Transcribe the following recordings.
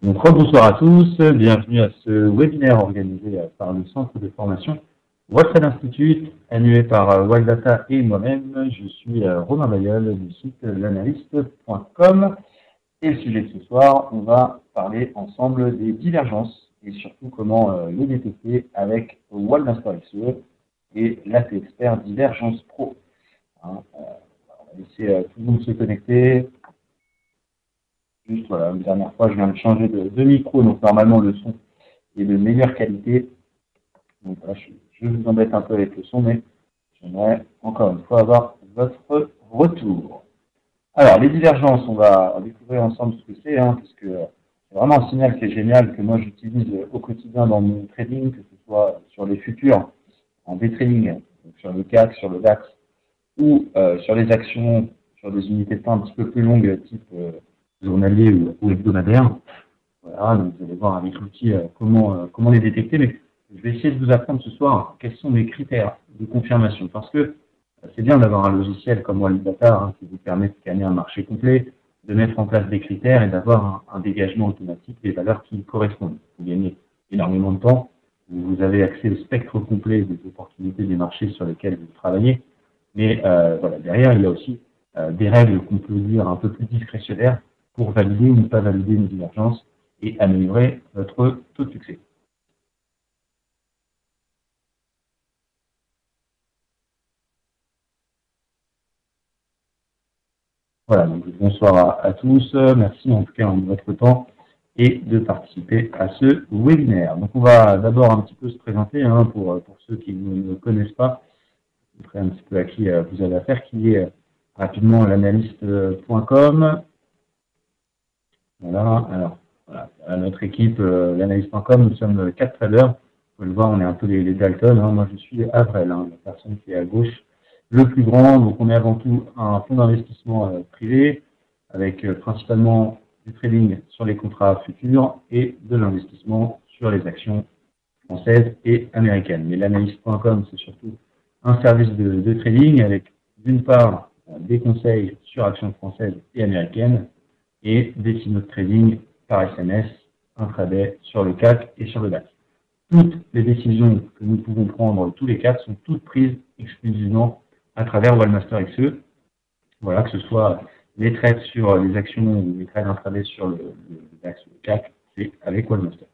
Donc, bonsoir à tous, bienvenue à ce webinaire organisé par le Centre de formation Wallfred Institute, animé par Wildata et moi-même. Je suis euh, Romain Bayeul du site l'analyste.com. Et le sujet de ce soir, on va parler ensemble des divergences et surtout comment euh, les détecter avec Wildmaster XE et l'AT Divergence Pro. Hein, euh, on va laisser tout le monde se connecter. Juste, voilà, une dernière fois, je viens de changer de, micro, donc normalement le son est de meilleure qualité. Donc voilà, je, vous embête un peu avec le son, mais j'aimerais encore une fois avoir votre retour. Alors, les divergences, on va découvrir ensemble ce que c'est, hein, parce que c'est vraiment un signal qui est génial, que moi j'utilise au quotidien dans mon trading, que ce soit sur les futurs, en day-trading, sur le CAC, sur le DAX, ou euh, sur les actions, sur des unités de temps un petit peu plus longues, type euh, journalier ou, hebdomadaire. Voilà, donc vous allez voir avec l'outil euh, comment, euh, comment les détecter. Mais je vais essayer de vous apprendre ce soir quels sont les critères de confirmation. Parce que euh, c'est bien d'avoir un logiciel comme Walidata hein, qui vous permet de scanner un marché complet, de mettre en place des critères et d'avoir un, dégagement automatique des valeurs qui correspondent. Vous gagnez énormément de temps. Vous avez accès au spectre complet des opportunités des marchés sur lesquels vous travaillez. Mais voilà, derrière, il y a aussi des règles qu'on peut dire un peu plus discrétionnaires pour valider ou ne pas valider une divergence et améliorer votre taux de succès. Voilà, donc bonsoir à, tous. Merci en tout cas de votre temps et de participer à ce webinaire. Donc on va d'abord un petit peu se présenter hein, pour, pour ceux qui ne me connaissent pas, montrer un petit peu à qui euh, vous avez affaire, qui est rapidement l'analyste.com. Voilà, alors, voilà, à notre équipe, euh, l'analyse.com, nous sommes quatre traders. Vous pouvez le voir, on est un peu les, Dalton. Hein. Moi, je suis Avrel, hein, la personne qui est à gauche, le plus grand. Donc, on est avant tout un fonds d'investissement euh, privé avec euh, principalement du trading sur les contrats futurs et de l'investissement sur les actions françaises et américaines. Mais l'analyse.com, c'est surtout un service de trading avec, d'une part, des conseils sur actions françaises et américaines et des signaux de trading par SMS, intraday sur le CAC et sur le DAX. Toutes les décisions que nous pouvons prendre, tous les quatre, sont toutes prises exclusivement à travers Wallmaster XE. Voilà, que ce soit les trades sur les actions ou les trades intraday sur le, DAX ou le CAC, c'est avec Wallmaster.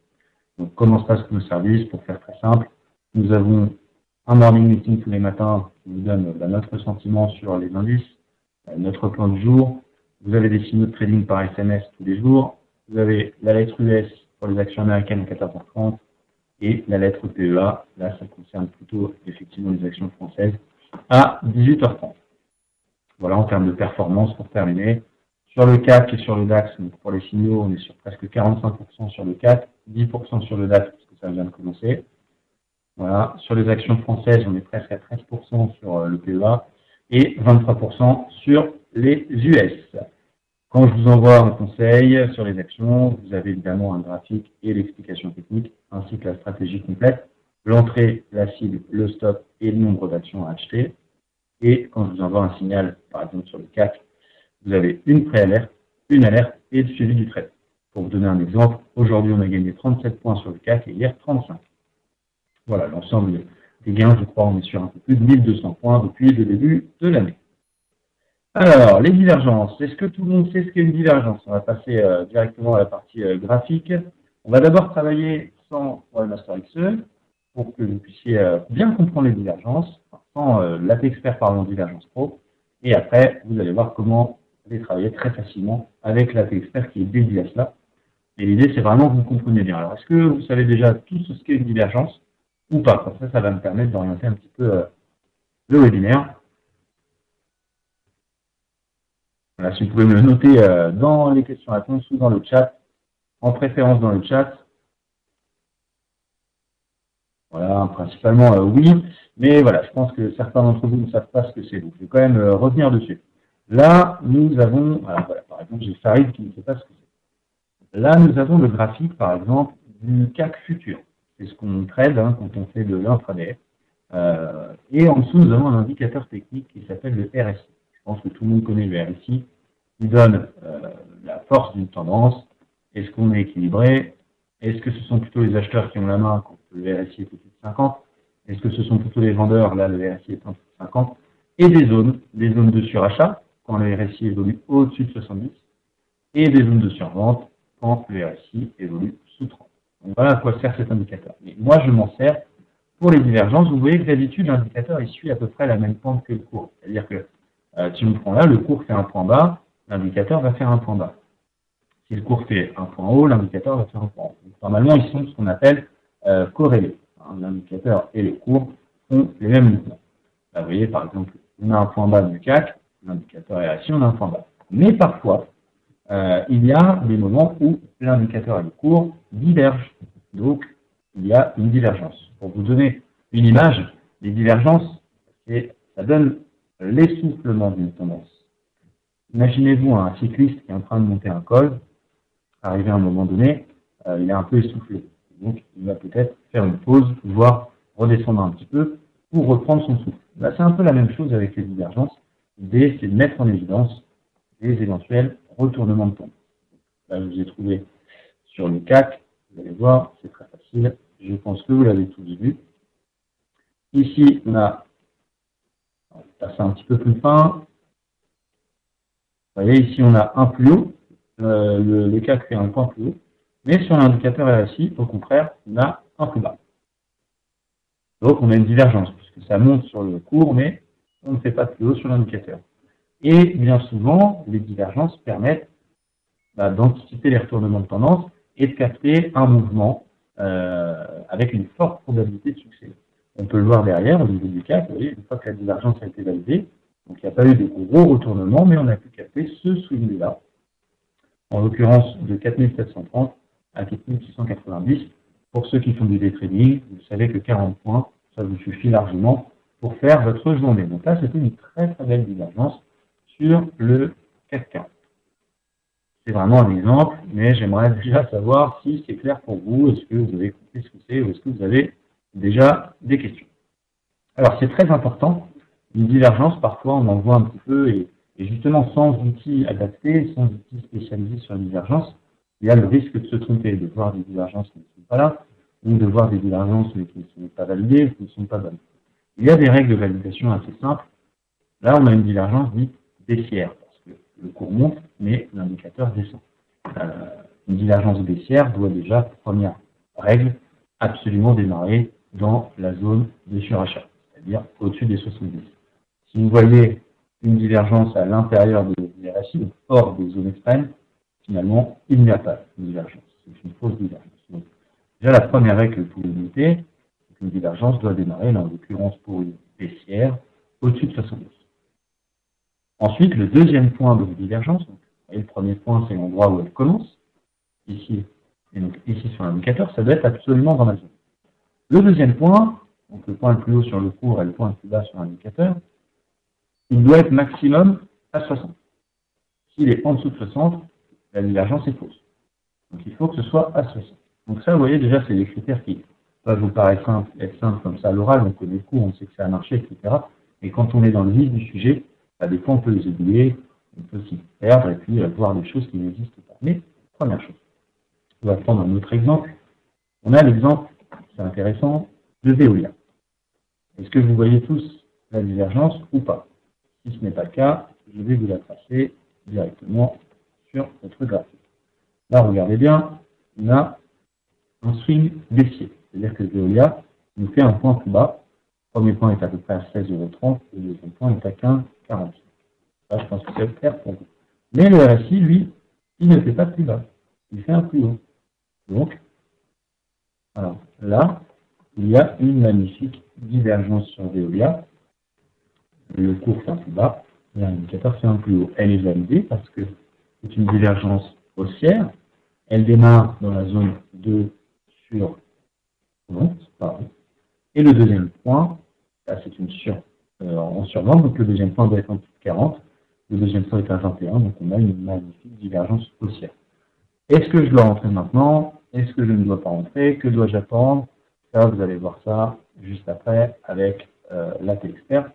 Donc, comment se passent nos services? Pour faire très simple, nous avons un morning meeting tous les matins qui nous donne bah, notre sentiment sur les indices, euh, notre plan du jour, vous avez des signaux de trading par SMS tous les jours. Vous avez la lettre US pour les actions américaines à 14h30 et la lettre PEA, là ça concerne plutôt effectivement les actions françaises, à 18h30. Voilà en termes de performance pour terminer. Sur le CAC et sur le DAX, donc pour les signaux, on est sur presque 45% sur le CAC, 10% sur le DAX parce que ça vient de commencer. Voilà. Sur les actions françaises, on est presque à 13% sur euh, le PEA et 23% sur les US. Quand je vous envoie un conseil sur les actions, vous avez évidemment un graphique et l'explication technique, ainsi que la stratégie complète, l'entrée, la cible, le stop et le nombre d'actions à acheter. Et quand je vous envoie un signal, par exemple sur le CAC, vous avez une préalerte, une alerte et le suivi du trade. Pour vous donner un exemple, aujourd'hui on a gagné 37 points sur le CAC et hier 35. Voilà, l'ensemble des gains, je crois, on est sur un peu plus de 1200 points depuis le début de l'année. Alors, les divergences. Est-ce que tout le monde sait ce qu'est une divergence? On va passer euh, directement à la partie euh, graphique. On va d'abord travailler sans Master XE pour que vous puissiez euh, bien comprendre les divergences, sans l'AT Expert parlant Divergence Pro. Et après, vous allez voir comment vous travailler très facilement avec l'AT Expert qui est dédié à cela. Et l'idée, c'est vraiment que vous compreniez bien. Alors, est-ce que vous savez déjà tout ce qu'est une divergence ou pas? Comme ça, ça va me permettre d'orienter un petit peu le webinaire. Voilà, si vous pouvez me le noter euh, dans les questions-réponses ou dans le chat, en préférence dans le chat. Voilà, principalement euh, oui, mais voilà, je pense que certains d'entre vous ne savent pas ce que c'est, donc je vais quand même euh, revenir dessus. Là, nous avons, voilà, par exemple, j'ai Farid qui ne sait pas ce que c'est. Là, nous avons le graphique, par exemple, du CAC futur. C'est ce qu'on trade hein, quand on fait de l'intraday. et en dessous, nous avons un indicateur technique qui s'appelle le RSI. Je pense que tout le monde connaît le RSI. Il donne euh, la force d'une tendance Est-ce qu'on est équilibré? Est-ce que ce sont plutôt les acheteurs qui ont la main quand le RSI est au-dessus de 50 Est-ce que ce sont plutôt les vendeurs? Là, le RSI est en dessous de 50. Et des zones, des zones de surachat quand le RSI évolue au-dessus de 70 et des zones de survente quand le RSI évolue sous 30. Donc voilà à quoi sert cet indicateur. Et moi, je m'en sers pour les divergences. Vous voyez que d'habitude, l'indicateur il suit à peu près la même pente que le cours. C'est-à-dire que euh, tu me prends là, le cours fait un point bas, l'indicateur va faire un point bas. Si le cours fait un point haut, l'indicateur va faire un point haut. normalement, ils sont ce qu'on appelle euh, corrélés. Hein, l'indicateur et le cours font les mêmes mouvements. Vous voyez, par exemple, on a un point bas du CAC, l'indicateur est assis, on a un point bas. Mais parfois, euh, il y a des moments où l'indicateur et le cours divergent. Donc, il y a une divergence. Pour vous donner une image, les divergences, ça donne l'essoufflement d'une tendance. Imaginez-vous un cycliste qui est en train de monter un col, arrivé à un moment donné, euh, il est un peu essoufflé. Donc, il va peut-être faire une pause, voire redescendre un petit peu pour reprendre son souffle. c'est un peu la même chose avec les divergences. L'idée, c'est de mettre en évidence les éventuels retournements de tendance. Là, je vous ai trouvé sur le CAC. Vous allez voir, c'est très facile. Je pense que vous l'avez tous vu. Ici, on a, on va passer un petit peu plus fin. Vous voyez, ici, on a un plus haut. Euh, le, CAC fait un point plus haut. Mais sur l'indicateur RSI, au contraire, on a un plus bas. Donc, on a une divergence, puisque ça monte sur le cours, mais on ne fait pas plus haut sur l'indicateur. Et bien souvent, les divergences permettent bah, d'anticiper les retournements de tendance et de capter un mouvement euh, avec une forte probabilité de succès. On peut le voir derrière au niveau du CAC, vous voyez, une fois que la divergence a été validée, donc il n'y a pas eu de gros retournements, mais on a pu capter ce swing-là, en l'occurrence de 4730 à 4690. Pour ceux qui font du day trading, vous savez que 40 points, ça vous suffit largement pour faire votre journée. Donc là, c'était une très très belle divergence sur le CAC 40. C'est vraiment un exemple, mais j'aimerais déjà savoir si c'est clair pour vous, est-ce que vous avez compris ce que c'est, ou est-ce que vous avez déjà des questions. Alors c'est très important, une divergence, parfois on en voit un petit peu, et, justement sans outils adaptés, sans outils spécialisés sur la divergence, il y a le risque de se tromper, de voir des divergences qui ne sont pas là, ou de voir des divergences qui ne sont pas validées, qui ne sont pas bonnes. Il y a des règles de validation assez simples. Là, on a une divergence dite baissière, parce que le cours monte, mais l'indicateur descend. Euh, une divergence baissière doit déjà, première règle, absolument démarrer dans la zone de surachat, c'est-à-dire au-dessus des 70. Si vous voyez une divergence à l'intérieur des RSI, hors des zones extrêmes, finalement, il n'y a pas de divergence. C'est une fausse divergence. Donc, déjà, la première règle que vous pouvez noter, c'est qu'une divergence doit démarrer, là, en l'occurrence pour une baissière, au-dessus de 70. Ensuite, le deuxième point de divergence, donc, le premier point, c'est l'endroit où elle commence, ici, et donc ici sur l'indicateur, ça doit être absolument dans la zone. Le deuxième point, donc le point le plus haut sur le cours et le point le plus bas sur l'indicateur, il doit être maximum à 60. S'il est en dessous de 60, la divergence est fausse. Donc il faut que ce soit à 60. Donc ça, vous voyez, déjà, c'est des critères qui peuvent vous paraître simples, être simples comme ça à l'oral, on connaît le cours, on sait que ça a marché, etc. Et quand on est dans le vif du sujet, bah, des fois on peut les oublier, on peut s'y perdre et puis voir des choses qui n'existent pas. Mais, première chose, on va prendre un autre exemple. On a l'exemple, c'est intéressant, de Veolia. Est-ce que vous voyez tous la divergence ou pas? Si ce n'est pas le cas, je vais vous la tracer directement sur votre graphique. Là, regardez bien, on a un swing baissier. C'est-à-dire que Veolia nous fait un point plus bas. Le premier point est à peu près à 16,30 et le deuxième point est à 15,40. Là, je pense que c'est clair pour vous. Mais le RSI, lui, il ne fait pas plus bas. Il fait un plus haut. Donc, alors là, il y a une magnifique divergence sur Veolia. Le cours fait un plus bas, l'indicateur fait un plus haut. Elle est validée parce que c'est une divergence haussière. Elle démarre dans la zone de sur pardon. Et le deuxième point, là c'est une sur, euh, en survente, donc le deuxième point doit être en de 40. Le deuxième point est à 21, donc on a une magnifique divergence haussière. Est-ce que je dois rentrer maintenant? Est-ce que je ne dois pas rentrer? Que dois-je attendre? Ça, vous allez voir ça juste après avec euh, la téléexpert.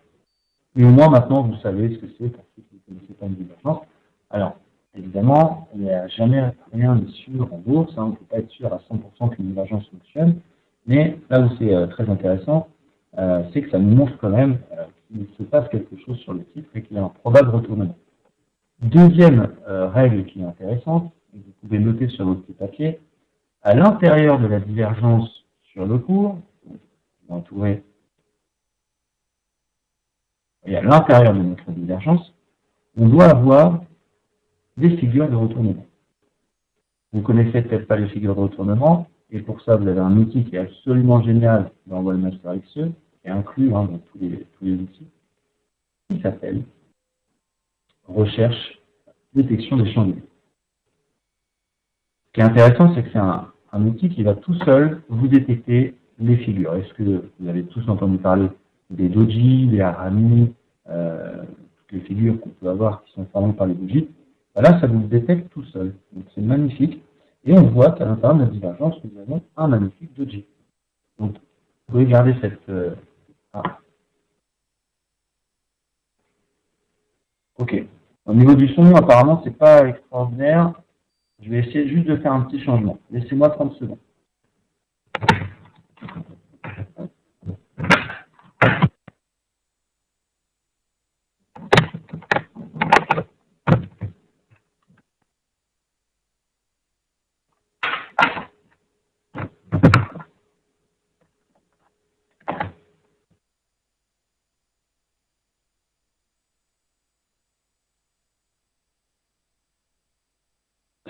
Mais au moins maintenant, vous savez ce que c'est pour ceux qui ne connaissent pas une divergence. Alors, évidemment, il n'y a jamais rien de sûr en bourse. Hein. on ne peut pas être sûr à 100% qu'une divergence fonctionne. Mais là où c'est euh, très intéressant, euh, c'est que ça nous montre quand même euh, qu'il se passe quelque chose sur le titre et qu'il y a un probable retournement. Deuxième règle qui est intéressante, vous pouvez noter sur votre petit papier, à l'intérieur de la divergence sur le cours, entouré et à l'intérieur de notre divergence, on doit avoir des figures de retournement. Vous connaissez peut-être pas les figures de retournement, et pour ça, vous avez un outil qui est absolument génial dans Wallmaster XE, est inclus hein, dans tous les, tous les outils, qui s'appelle Recherche, détection des champs de. Ce qui est intéressant, c'est que c'est un, un outil qui va tout seul vous détecter les figures. Est-ce que vous avez tous entendu parler des doji, des harami, euh, toutes les figures qu'on peut avoir qui sont formées par les doji? Ben Là, ça vous détecte tout seul. C'est magnifique. Et on voit qu'à l'intérieur de la divergence, nous avons un magnifique doji. Donc, vous pouvez garder cette... Euh, ah. Ok. Au niveau du son, apparemment, c'est pas extraordinaire. Je vais essayer juste de faire un petit changement. Laissez-moi 30 secondes.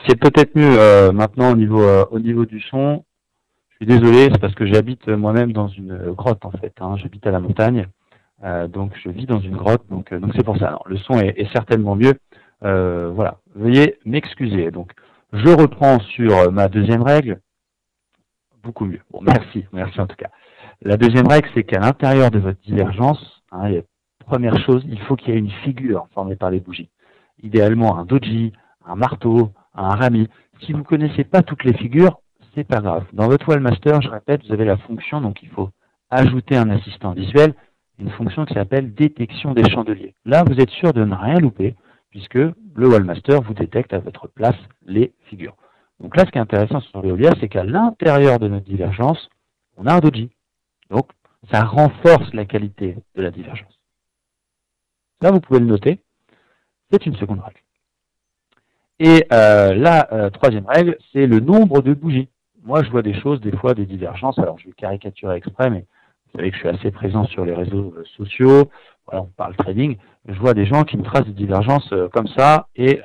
C'est peut-être mieux euh, maintenant au niveau, euh, au niveau du son. Je suis désolé, c'est parce que j'habite moi-même dans une grotte en fait. Hein. J'habite à la montagne, euh, donc je vis dans une grotte, donc donc c'est pour ça. le son est, certainement mieux. voilà, veuillez m'excuser. Donc je reprends sur ma deuxième règle. Beaucoup mieux. Bon, merci, merci en tout cas. La deuxième règle, c'est qu'à l'intérieur de votre divergence, hein, première chose, il faut qu'il y ait une figure formée par les bougies. Idéalement un doji, un marteau, un rami. Si vous ne connaissez pas toutes les figures, c'est pas grave. Dans votre Wallmaster, je répète, vous avez la fonction, donc il faut ajouter un assistant visuel, une fonction qui s'appelle détection des chandeliers. Là, vous êtes sûr de ne rien louper, puisque le Wallmaster vous détecte à votre place les figures. Donc là, ce qui est intéressant sur Veolia, c'est qu'à l'intérieur de notre divergence, on a un doji. Donc, ça renforce la qualité de la divergence. Là, vous pouvez le noter. C'est une seconde règle. Et euh, la euh, troisième règle, c'est le nombre de bougies. Moi, je vois des choses, des fois, des divergences. Alors, je vais caricaturer exprès, mais vous savez que je suis assez présent sur les réseaux euh, sociaux. Voilà, on parle trading. Je vois des gens qui me tracent des divergences comme ça, et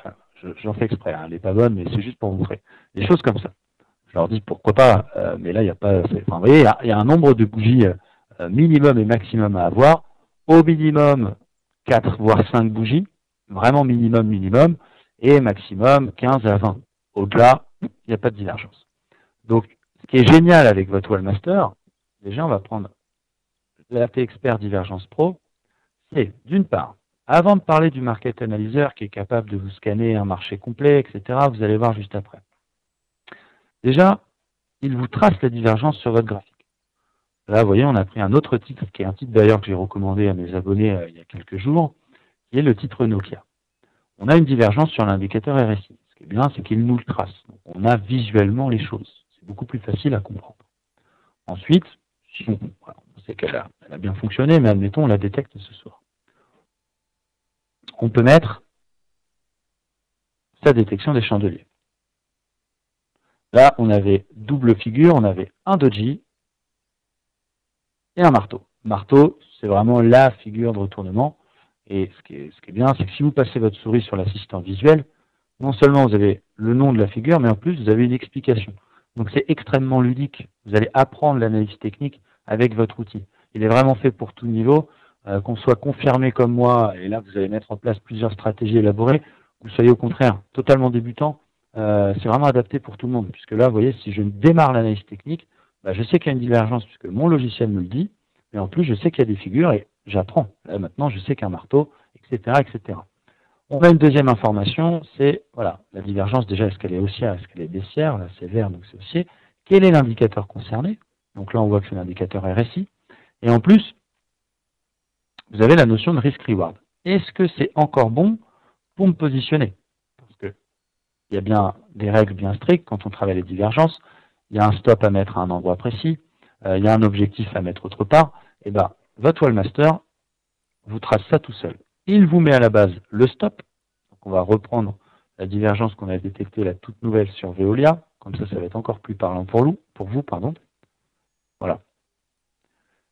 j'en fais exprès. Hein, elle n'est pas bonne, mais c'est juste pour montrer. Des choses comme ça. Je leur dis pourquoi pas, mais là, il n'y a pas. Enfin, vous voyez, il y, a un nombre de bougies minimum et maximum à avoir. Au minimum, 4 voire 5 bougies. Vraiment minimum, minimum et maximum 15 à 20. Au-delà, il n'y a pas de divergence. Donc, ce qui est génial avec votre Wallmaster, déjà, on va prendre l'AT Expert Divergence Pro, c'est d'une part, avant de parler du Market Analyzer qui est capable de vous scanner un marché complet, etc., vous allez voir juste après. Déjà, il vous trace la divergence sur votre graphique. Là, vous voyez, on a pris un autre titre, qui est un titre d'ailleurs que j'ai recommandé à mes abonnés euh, il y a quelques jours, qui est le titre Nokia on a une divergence sur l'indicateur RSI. Ce qui est bien, c'est qu'il nous le trace. on a visuellement les choses. C'est beaucoup plus facile à comprendre. Ensuite, on, sait qu'elle a, bien fonctionné, mais admettons, on la détecte ce soir. On peut mettre sa détection des chandeliers. Là, on avait double figure, on avait un doji et un marteau. Marteau, c'est vraiment la figure de retournement. Et ce qui est, bien, c'est que si vous passez votre souris sur l'assistant visuel, non seulement vous avez le nom de la figure, mais en plus vous avez une explication. Donc c'est extrêmement ludique. Vous allez apprendre l'analyse technique avec votre outil. Il est vraiment fait pour tout niveau, euh, qu'on soit confirmé comme moi, et là vous allez mettre en place plusieurs stratégies élaborées, ou soyez au contraire totalement débutant, euh, c'est vraiment adapté pour tout le monde. Puisque là, vous voyez, si je démarre l'analyse technique, bah, je sais qu'il y a une divergence puisque mon logiciel me le dit, mais en plus je sais qu'il y a des figures, et j'apprends. Maintenant, je sais qu'un marteau, etc., etc. On a une deuxième information, c'est, voilà, la divergence, déjà, est-ce qu'elle est haussière, est-ce qu'elle est baissière Là, c'est vert, donc c'est haussier. Quel est l'indicateur concerné? Donc là, on voit que c'est l'indicateur RSI. Et en plus, vous avez la notion de risk-reward. Est-ce que c'est encore bon pour me positionner? Parce que il y a bien des règles bien strictes quand on travaille les divergences. Il y a un stop à mettre à un endroit précis. Euh, il y a un objectif à mettre autre part. Et eh ben, votre Wallmaster vous trace ça tout seul. Il vous met à la base le stop. Donc on va reprendre la divergence qu'on a détectée, la toute nouvelle sur Veolia. Comme ça, ça va être encore plus parlant pour, vous. Pardon. Voilà.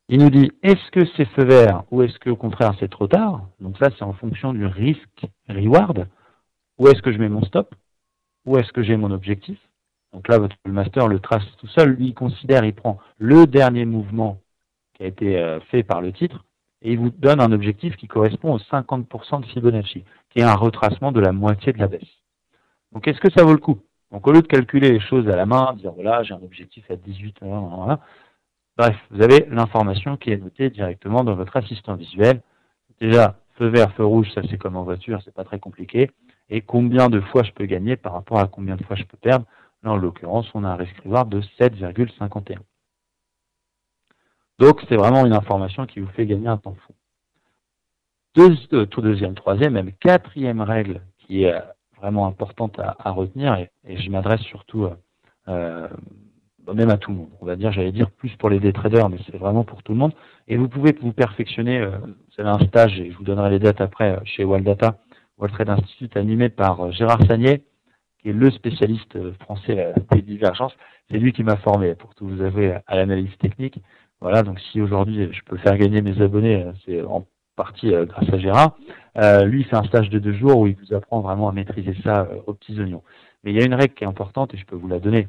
Il nous dit, est-ce que c'est feu vert ou est-ce que au contraire c'est trop tard? Donc ça, c'est en fonction du risque reward. Où est-ce que je mets mon stop? Où est-ce que j'ai mon objectif? Donc là, votre master le trace tout seul. Lui, il considère, il prend le dernier mouvement été euh, fait par le titre et il vous donne un objectif qui correspond aux 50% de Fibonacci, qui est un retracement de la moitié de la baisse. Donc est-ce que ça vaut le coup? Donc au lieu de calculer les choses à la main, dire voilà, j'ai un objectif à 18, voilà, bref, vous avez l'information qui est notée directement dans votre assistant visuel. Déjà, feu vert, feu rouge, ça c'est comme en voiture, c'est pas très compliqué. Et combien de fois je peux gagner par rapport à combien de fois je peux perdre? Là, en l'occurrence, on a un risque de 7,51. Donc, c'est vraiment une information qui vous fait gagner un temps fou. Deux, euh, deuxième, troisième, même quatrième règle qui est euh, vraiment importante à, retenir, et, je m'adresse surtout euh, bah, même à tout le monde. On va dire, j'allais dire plus pour les day traders, mais c'est vraiment pour tout le monde. Et vous pouvez vous perfectionner, vous avez un stage, et je vous donnerai les dates après, chez Waldata, World Trade Institute, animé par Gérard Sagnier, qui est le spécialiste français des divergences. C'est lui qui m'a formé, pour tout vous avouer, à l'analyse technique. Voilà, donc si aujourd'hui je peux faire gagner mes abonnés, euh, c'est en partie euh, grâce à Gérard. Euh, lui, il fait un stage de deux jours où il vous apprend vraiment à maîtriser ça aux petits oignons. Mais il y a une règle qui est importante et je peux vous la donner.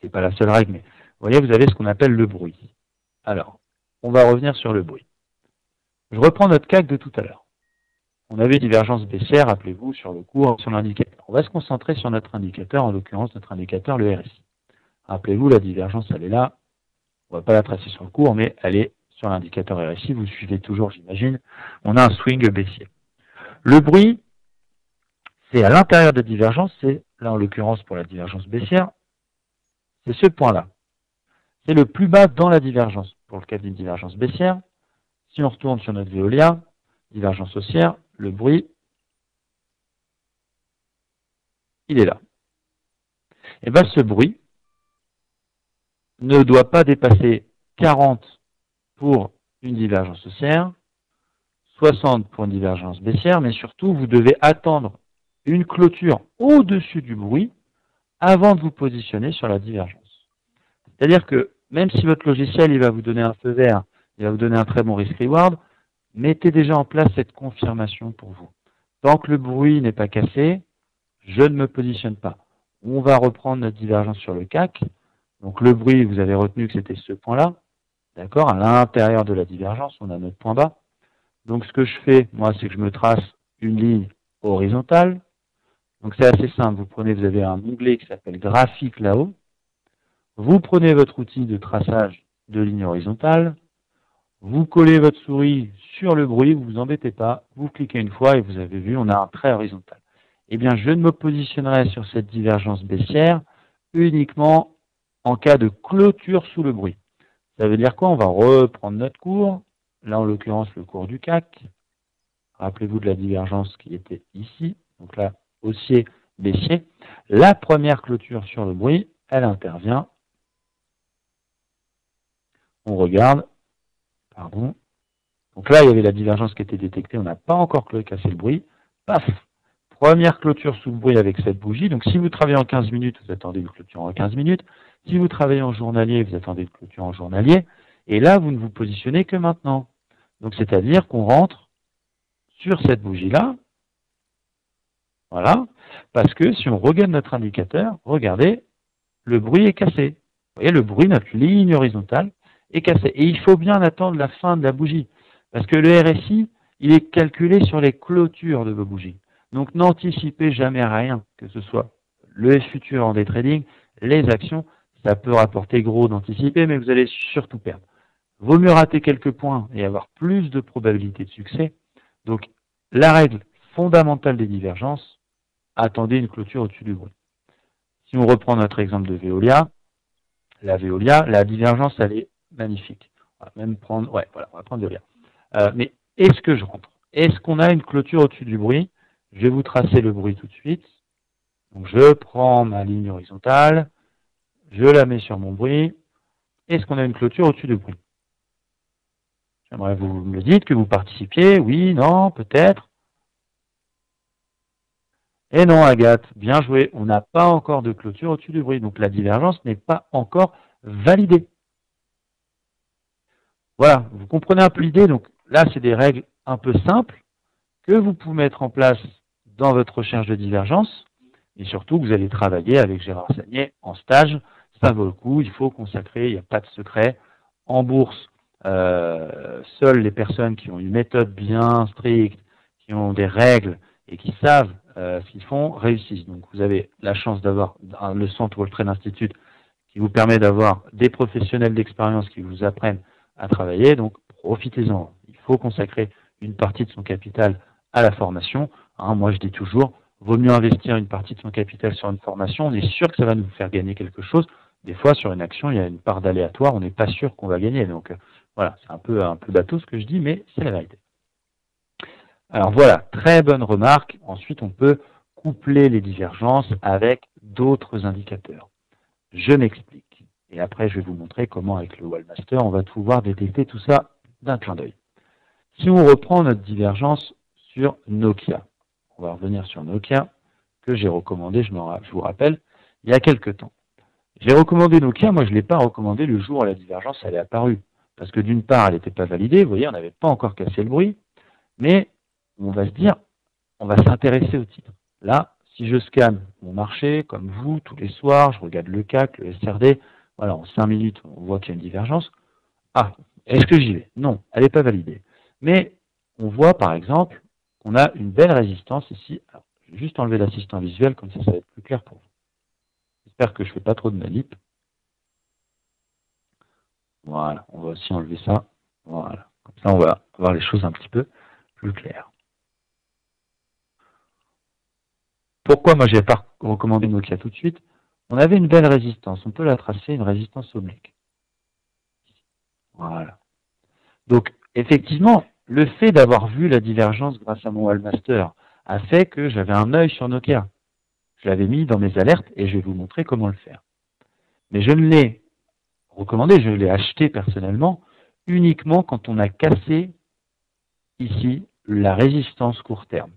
C'est pas la seule règle, mais vous voyez, vous avez ce qu'on appelle le bruit. Alors, on va revenir sur le bruit. Je reprends notre CAC de tout à l'heure. On avait divergence baissière, rappelez-vous, sur le cours, sur l'indicateur. On va se concentrer sur notre indicateur, en l'occurrence notre indicateur, le RSI. Rappelez-vous, la divergence, elle est là, on va pas la tracer sur le cours, mais elle est sur l'indicateur RSI. Vous suivez toujours, j'imagine. On a un swing baissier. Le bruit, c'est à l'intérieur de divergence, c'est là en l'occurrence pour la divergence baissière, c'est ce point-là. C'est le plus bas dans la divergence. Pour le cas d'une divergence baissière, si on retourne sur notre Veolia, divergence haussière, le bruit, il est là. Et bien ce bruit, ne doit pas dépasser 40 pour une divergence haussière, 60 pour une divergence baissière, mais surtout, vous devez attendre une clôture au-dessus du bruit avant de vous positionner sur la divergence. C'est-à-dire que même si votre logiciel il va vous donner un feu vert, il va vous donner un très bon risk-reward, mettez déjà en place cette confirmation pour vous. Tant que le bruit n'est pas cassé, je ne me positionne pas. On va reprendre notre divergence sur le CAC. Donc le bruit, vous avez retenu que c'était ce point-là. D'accord? À l'intérieur de la divergence, on a notre point bas. Donc ce que je fais, moi, c'est que je me trace une ligne horizontale. Donc c'est assez simple. Vous prenez, vous avez un onglet qui s'appelle graphique là-haut. Vous prenez votre outil de traçage de ligne horizontale. Vous collez votre souris sur le bruit, vous vous embêtez pas. Vous cliquez une fois et vous avez vu, on a un trait horizontal. Eh bien, je ne me positionnerai sur cette divergence baissière uniquement en cas de clôture sous le bruit. Ça veut dire quoi? On va reprendre notre cours, là en l'occurrence le cours du CAC. Rappelez-vous de la divergence qui était ici, donc là, haussier, baissier. La première clôture sur le bruit, elle intervient. On regarde, pardon. Donc là, il y avait la divergence qui était détectée, on n'a pas encore cassé le bruit. Paf Première clôture sous le bruit avec cette bougie. Donc si vous travaillez en 15 minutes, vous attendez une clôture en 15 minutes. Si vous travaillez en journalier, vous attendez une clôture en journalier. Et là, vous ne vous positionnez que maintenant. Donc c'est-à-dire qu'on rentre sur cette bougie-là. Voilà. Parce que si on regarde notre indicateur, regardez, le bruit est cassé. Vous voyez, le bruit, notre ligne horizontale, est cassée. Et il faut bien attendre la fin de la bougie. Parce que le RSI, il est calculé sur les clôtures de vos bougies. Donc n'anticipez jamais rien, que ce soit le futur en day trading, les actions, ça peut rapporter gros d'anticiper, mais vous allez surtout perdre. Vaut mieux rater quelques points et avoir plus de probabilité de succès. Donc la règle fondamentale des divergences, attendez une clôture au-dessus du bruit. Si on reprend notre exemple de Veolia, la Veolia, la divergence, elle est magnifique. On va même prendre, ouais, voilà, on va prendre Veolia. Euh, mais est-ce que je rentre? Est-ce qu'on a une clôture au-dessus du bruit? Je vais vous tracer le bruit tout de suite. Donc je prends ma ligne horizontale, je la mets sur mon bruit. Est-ce qu'on a une clôture au-dessus du bruit J'aimerais vous me le dites, que vous participiez. Oui, non, peut-être. Et non, Agathe, bien joué. On n'a pas encore de clôture au-dessus du bruit. Donc la divergence n'est pas encore validée. Voilà, vous comprenez un peu l'idée. Donc là, c'est des règles un peu simples que vous pouvez mettre en place dans votre recherche de divergence. Et surtout, vous allez travailler avec Gérard Sagnier en stage. Ça vaut le coup, il faut consacrer, il n'y a pas de secret. En bourse, euh, seules les personnes qui ont une méthode bien stricte, qui ont des règles et qui savent euh, ce qu'ils font, réussissent. Donc vous avez la chance d'avoir le Centre World Trade Institute qui vous permet d'avoir des professionnels d'expérience qui vous apprennent à travailler. Donc profitez-en. Il faut consacrer une partie de son capital à la formation. Hein, moi je dis toujours, vaut mieux investir une partie de son capital sur une formation. On est sûr que ça va nous faire gagner quelque chose. Des fois, sur une action, il y a une part d'aléatoire. On n'est pas sûr qu'on va gagner. Donc euh, voilà, c'est un peu, un peu bateau ce que je dis, mais c'est la vérité. Alors voilà, très bonne remarque. Ensuite, on peut coupler les divergences avec d'autres indicateurs. Je m'explique. Et après, je vais vous montrer comment, avec le Wallmaster, on va pouvoir détecter tout ça d'un clin d'œil. Si on reprend notre divergence sur Nokia, on va revenir sur Nokia, que j'ai recommandé, je, vous rappelle, il y a quelques temps. J'ai recommandé Nokia, moi je ne l'ai pas recommandé le jour où la divergence elle est apparue. Parce que d'une part, elle n'était pas validée, vous voyez, on n'avait pas encore cassé le bruit, mais on va se dire, on va s'intéresser au titre. Là, si je scanne mon marché, comme vous, tous les soirs, je regarde le CAC, le SRD, voilà, en 5 minutes, on voit qu'il y a une divergence. Ah, est-ce que j'y vais? Non, elle n'est pas validée. Mais on voit par exemple qu'on a une belle résistance ici. Je vais juste enlever l'assistant visuel, comme ça, ça va être plus clair pour vous. J'espère que je ne fais pas trop de manip. Voilà, on va aussi enlever ça. Voilà, comme ça on va voir les choses un petit peu plus claires. Pourquoi moi je n'ai pas recommandé Nokia tout de suite? On avait une belle résistance, on peut la tracer, une résistance oblique. Voilà. Donc effectivement, le fait d'avoir vu la divergence grâce à mon Wallmaster a fait que j'avais un œil sur Nokia. Je l'avais mis dans mes alertes et je vais vous montrer comment le faire. Mais je ne l'ai recommandé, je l'ai acheté personnellement uniquement quand on a cassé ici la résistance court terme,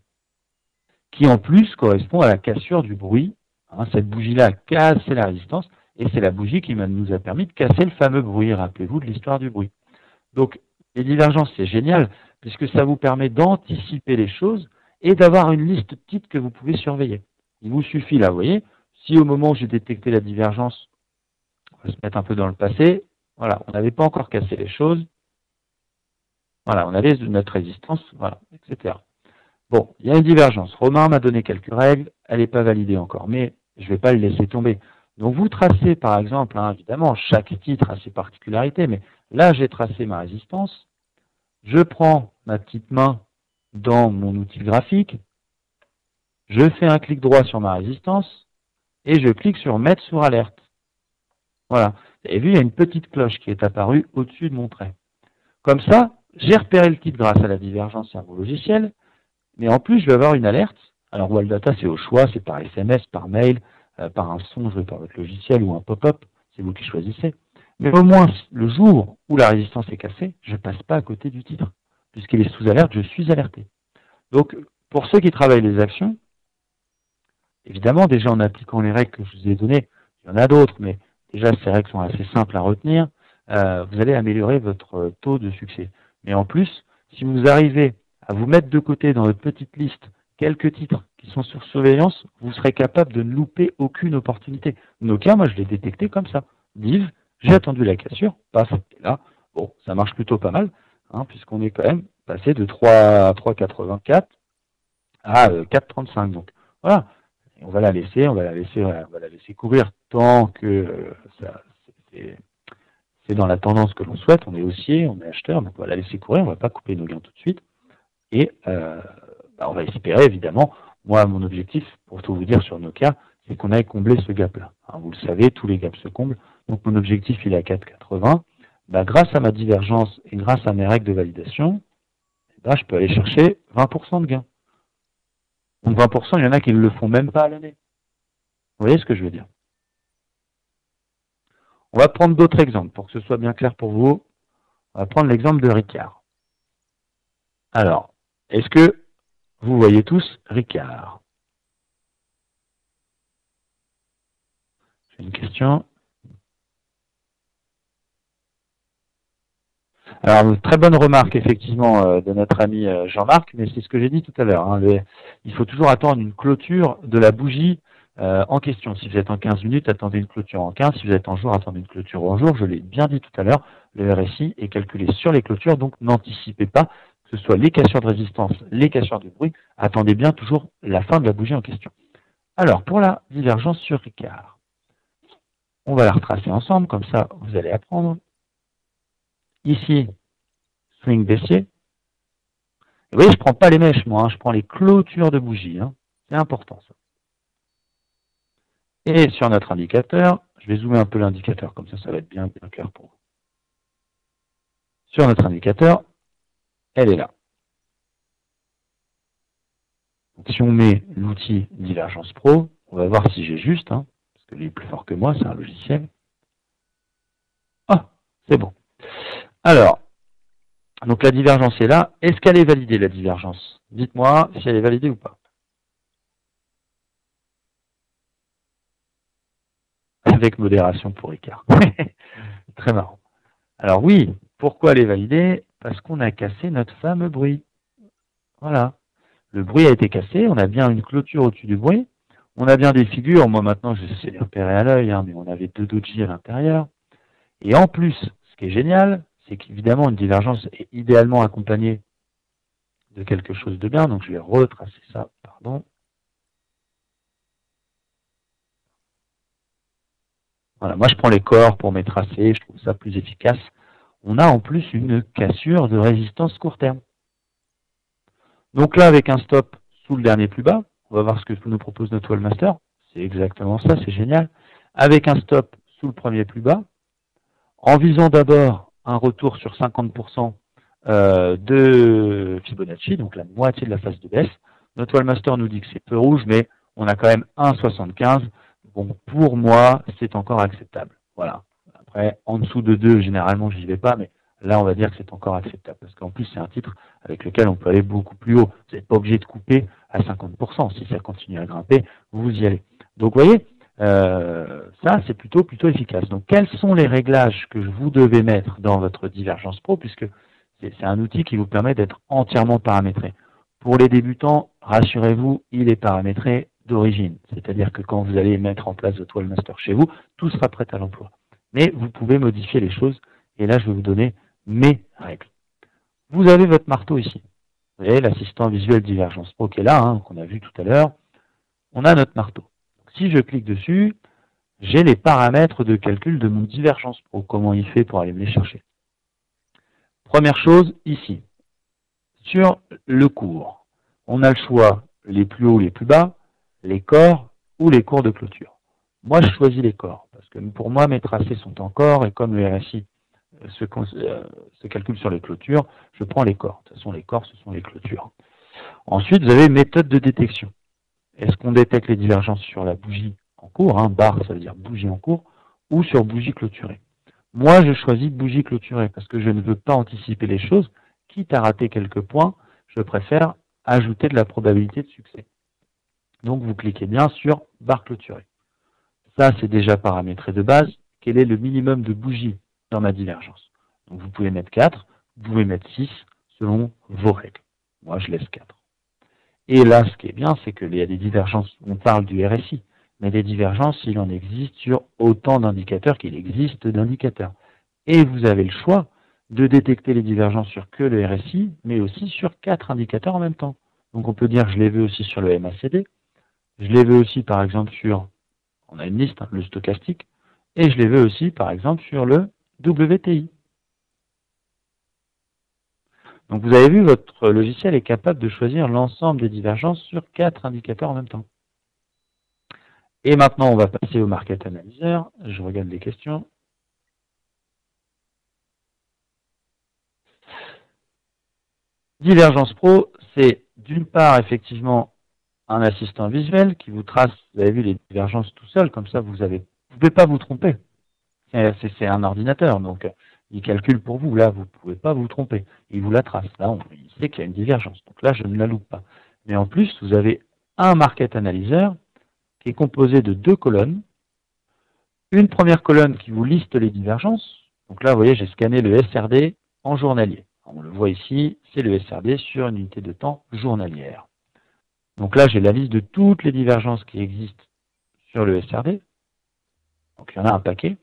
qui en plus correspond à la cassure du bruit. Hein, cette bougie-là a la résistance et c'est la bougie qui nous a permis de casser le fameux bruit. Rappelez-vous de l'histoire du bruit. Donc les divergences, c'est génial puisque ça vous permet d'anticiper les choses et d'avoir une liste de titres que vous pouvez surveiller. Il vous suffit là, vous voyez, si au moment où j'ai détecté la divergence, on va se mettre un peu dans le passé, voilà, on n'avait pas encore cassé les choses, voilà, on avait notre résistance, voilà, etc. Bon, il y a une divergence. Romain m'a donné quelques règles, elle n'est pas validée encore, mais je ne vais pas le laisser tomber. Donc vous tracez par exemple, hein, évidemment, chaque titre a ses particularités, mais là j'ai tracé ma résistance, je prends ma petite main dans mon outil graphique, je fais un clic droit sur ma résistance et je clique sur mettre sur alerte. Voilà. Avez vu, il y a une petite cloche qui est apparue au-dessus de mon trait. Comme ça, j'ai repéré le titre grâce à la divergence cerveau-logiciel, mais en plus, je vais avoir une alerte. Alors, Waldata, c'est au choix, c'est par SMS, par mail, euh, par un son joué par votre logiciel ou un pop-up, c'est vous qui choisissez. Mais au moins, le jour où la résistance est cassée, je ne passe pas à côté du titre. Puisqu'il est sous alerte, je suis alerté. Donc, pour ceux qui travaillent les actions, évidemment, déjà en appliquant les règles que je vous ai données, il y en a d'autres, mais déjà ces règles sont assez simples à retenir, euh, vous allez améliorer votre taux de succès. Mais en plus, si vous arrivez à vous mettre de côté dans votre petite liste quelques titres qui sont sur surveillance, vous serez capable de ne louper aucune opportunité. Nokia, moi je l'ai détecté comme ça. Div, j'ai attendu la cassure, paf, et là, bon, ça marche plutôt pas mal, hein, puisqu'on est quand même passé de 3,84 à 4,35. Euh, Donc voilà, on va la laisser, on va la laisser, on va la laisser courir tant que euh, ça, c'est dans la tendance que l'on souhaite. On est haussier, on est acheteur, donc on va la laisser courir, on ne va pas couper nos gains tout de suite. Et euh, bah, on va espérer évidemment. Moi, mon objectif, pour tout vous dire sur Nokia, c'est qu'on aille combler ce gap-là. Hein, vous le savez, tous les gaps se comblent. Donc mon objectif, il est à 4,80. Bah, grâce à ma divergence et grâce à mes règles de validation, bah, je peux aller chercher 20% de gains. Donc 20%, il y en a qui ne le font même pas à l'année. Vous voyez ce que je veux dire? On va prendre d'autres exemples pour que ce soit bien clair pour vous. On va prendre l'exemple de Ricard. Alors, est-ce que vous voyez tous Ricard? J'ai une question. Alors, très bonne remarque, effectivement, euh, de notre ami euh, Jean-Marc, mais c'est ce que j'ai dit tout à l'heure. Hein, il faut toujours attendre une clôture de la bougie euh, en question. Si vous êtes en 15 minutes, attendez une clôture en 15. Si vous êtes en jour, attendez une clôture en jour. Je l'ai bien dit tout à l'heure, le RSI est calculé sur les clôtures, donc n'anticipez pas que ce soit les cassures de résistance, les cassures de bruit. Attendez bien toujours la fin de la bougie en question. Alors, pour la divergence sur Ricard, on va la retracer ensemble, comme ça vous allez apprendre. Ici, swing baissier. Vous voyez, je ne prends pas les mèches, moi, hein. je prends les clôtures de bougie. Hein. C'est important, ça. Et sur notre indicateur, je vais zoomer un peu l'indicateur, comme ça, ça va être bien, bien clair pour vous. Sur notre indicateur, elle est là. si on met l'outil Divergence Pro, on va voir si j'ai juste, hein, parce qu'il est plus fort que moi, c'est un logiciel. Ah, c'est bon. Alors, donc la divergence est là. Est-ce qu'elle est validée, la divergence? Dites-moi si elle est validée ou pas. Avec modération pour Ricard. Très marrant. Alors oui, pourquoi elle est validée? Parce qu'on a cassé notre fameux bruit. Voilà. Le bruit a été cassé, on a bien une clôture au-dessus du bruit. On a bien des figures, moi maintenant je sais les repérer à l'œil, hein, mais on avait deux doji à l'intérieur. Et en plus, ce qui est génial, c'est qu'évidemment, une divergence est idéalement accompagnée de quelque chose de bien. Donc, je vais retracer ça, pardon. Voilà, moi je prends les corps pour mes tracés, je trouve ça plus efficace. On a en plus une cassure de résistance court terme. Donc là, avec un stop sous le dernier plus bas, on va voir ce que nous propose notre Wallmaster. C'est exactement ça, c'est génial. Avec un stop sous le premier plus bas, en visant d'abord un retour sur 50% euh, de Fibonacci, donc la moitié de la phase de baisse. Notre Wallmaster nous dit que c'est peu rouge, mais on a quand même 1,75. Bon, pour moi, c'est encore acceptable. Voilà. Après, en dessous de 2, généralement, je n'y vais pas, mais là, on va dire que c'est encore acceptable. Parce qu'en plus, c'est un titre avec lequel on peut aller beaucoup plus haut. Vous n'êtes pas obligé de couper à 50%. Si ça continue à grimper, vous y allez. Donc, vous voyez, euh, ça, c'est plutôt, plutôt efficace. Donc, quels sont les réglages que vous devez mettre dans votre Divergence Pro, puisque c'est un outil qui vous permet d'être entièrement paramétré. Pour les débutants, rassurez-vous, il est paramétré d'origine. C'est-à-dire que quand vous allez mettre en place votre Master chez vous, tout sera prêt à l'emploi. Mais vous pouvez modifier les choses, et là, je vais vous donner mes règles. Vous avez votre marteau ici. Vous voyez, l'assistant visuel Divergence Pro qui est là, hein, qu'on a vu tout à l'heure. On a notre marteau. Si je clique dessus, j'ai les paramètres de calcul de mon divergence pro. Comment il fait pour aller me les chercher? Première chose, ici, sur le cours, on a le choix les plus hauts, les plus bas, les corps ou les cours de clôture. Moi, je choisis les corps, parce que pour moi, mes tracés sont en corps, et comme le RSI euh, se, euh, se calcule sur les clôtures, je prends les corps. De toute façon, les corps, ce sont les clôtures. Ensuite, vous avez méthode de détection. Est-ce qu'on détecte les divergences sur la bougie en cours, hein, barre ça veut dire bougie en cours, ou sur bougie clôturée? Moi je choisis bougie clôturée parce que je ne veux pas anticiper les choses, quitte à rater quelques points, je préfère ajouter de la probabilité de succès. Donc vous cliquez bien sur barre clôturée. Ça c'est déjà paramétré de base. Quel est le minimum de bougies dans ma divergence? Donc vous pouvez mettre 4, vous pouvez mettre 6 selon vos règles. Moi je laisse 4. Et là, ce qui est bien, c'est qu'il y a des divergences, on parle du RSI, mais des divergences, il en existe sur autant d'indicateurs qu'il existe d'indicateurs. Et vous avez le choix de détecter les divergences sur que le RSI, mais aussi sur quatre indicateurs en même temps. Donc on peut dire, je les veux aussi sur le MACD, je les veux aussi par exemple sur, on a une liste, hein, le stochastique, et je les veux aussi par exemple sur le WTI. Donc vous avez vu, votre logiciel est capable de choisir l'ensemble des divergences sur quatre indicateurs en même temps. Et maintenant, on va passer au Market Analyzer. Je regarde les questions. Divergence Pro, c'est d'une part, effectivement, un assistant visuel qui vous trace, vous avez vu les divergences tout seul, comme ça vous vous pouvez pas vous tromper. C'est un ordinateur, donc il calcule pour vous. Là, vous ne pouvez pas vous tromper. Il vous la trace. Là, on, il sait qu'il y a une divergence. Donc là, je ne la loupe pas. Mais en plus, vous avez un market analyzer qui est composé de deux colonnes. Une première colonne qui vous liste les divergences. Donc là, vous voyez, j'ai scanné le SRD en journalier. On le voit ici, c'est le SRD sur une unité de temps journalière. Donc là, j'ai la liste de toutes les divergences qui existent sur le SRD. Donc il y en a un paquet.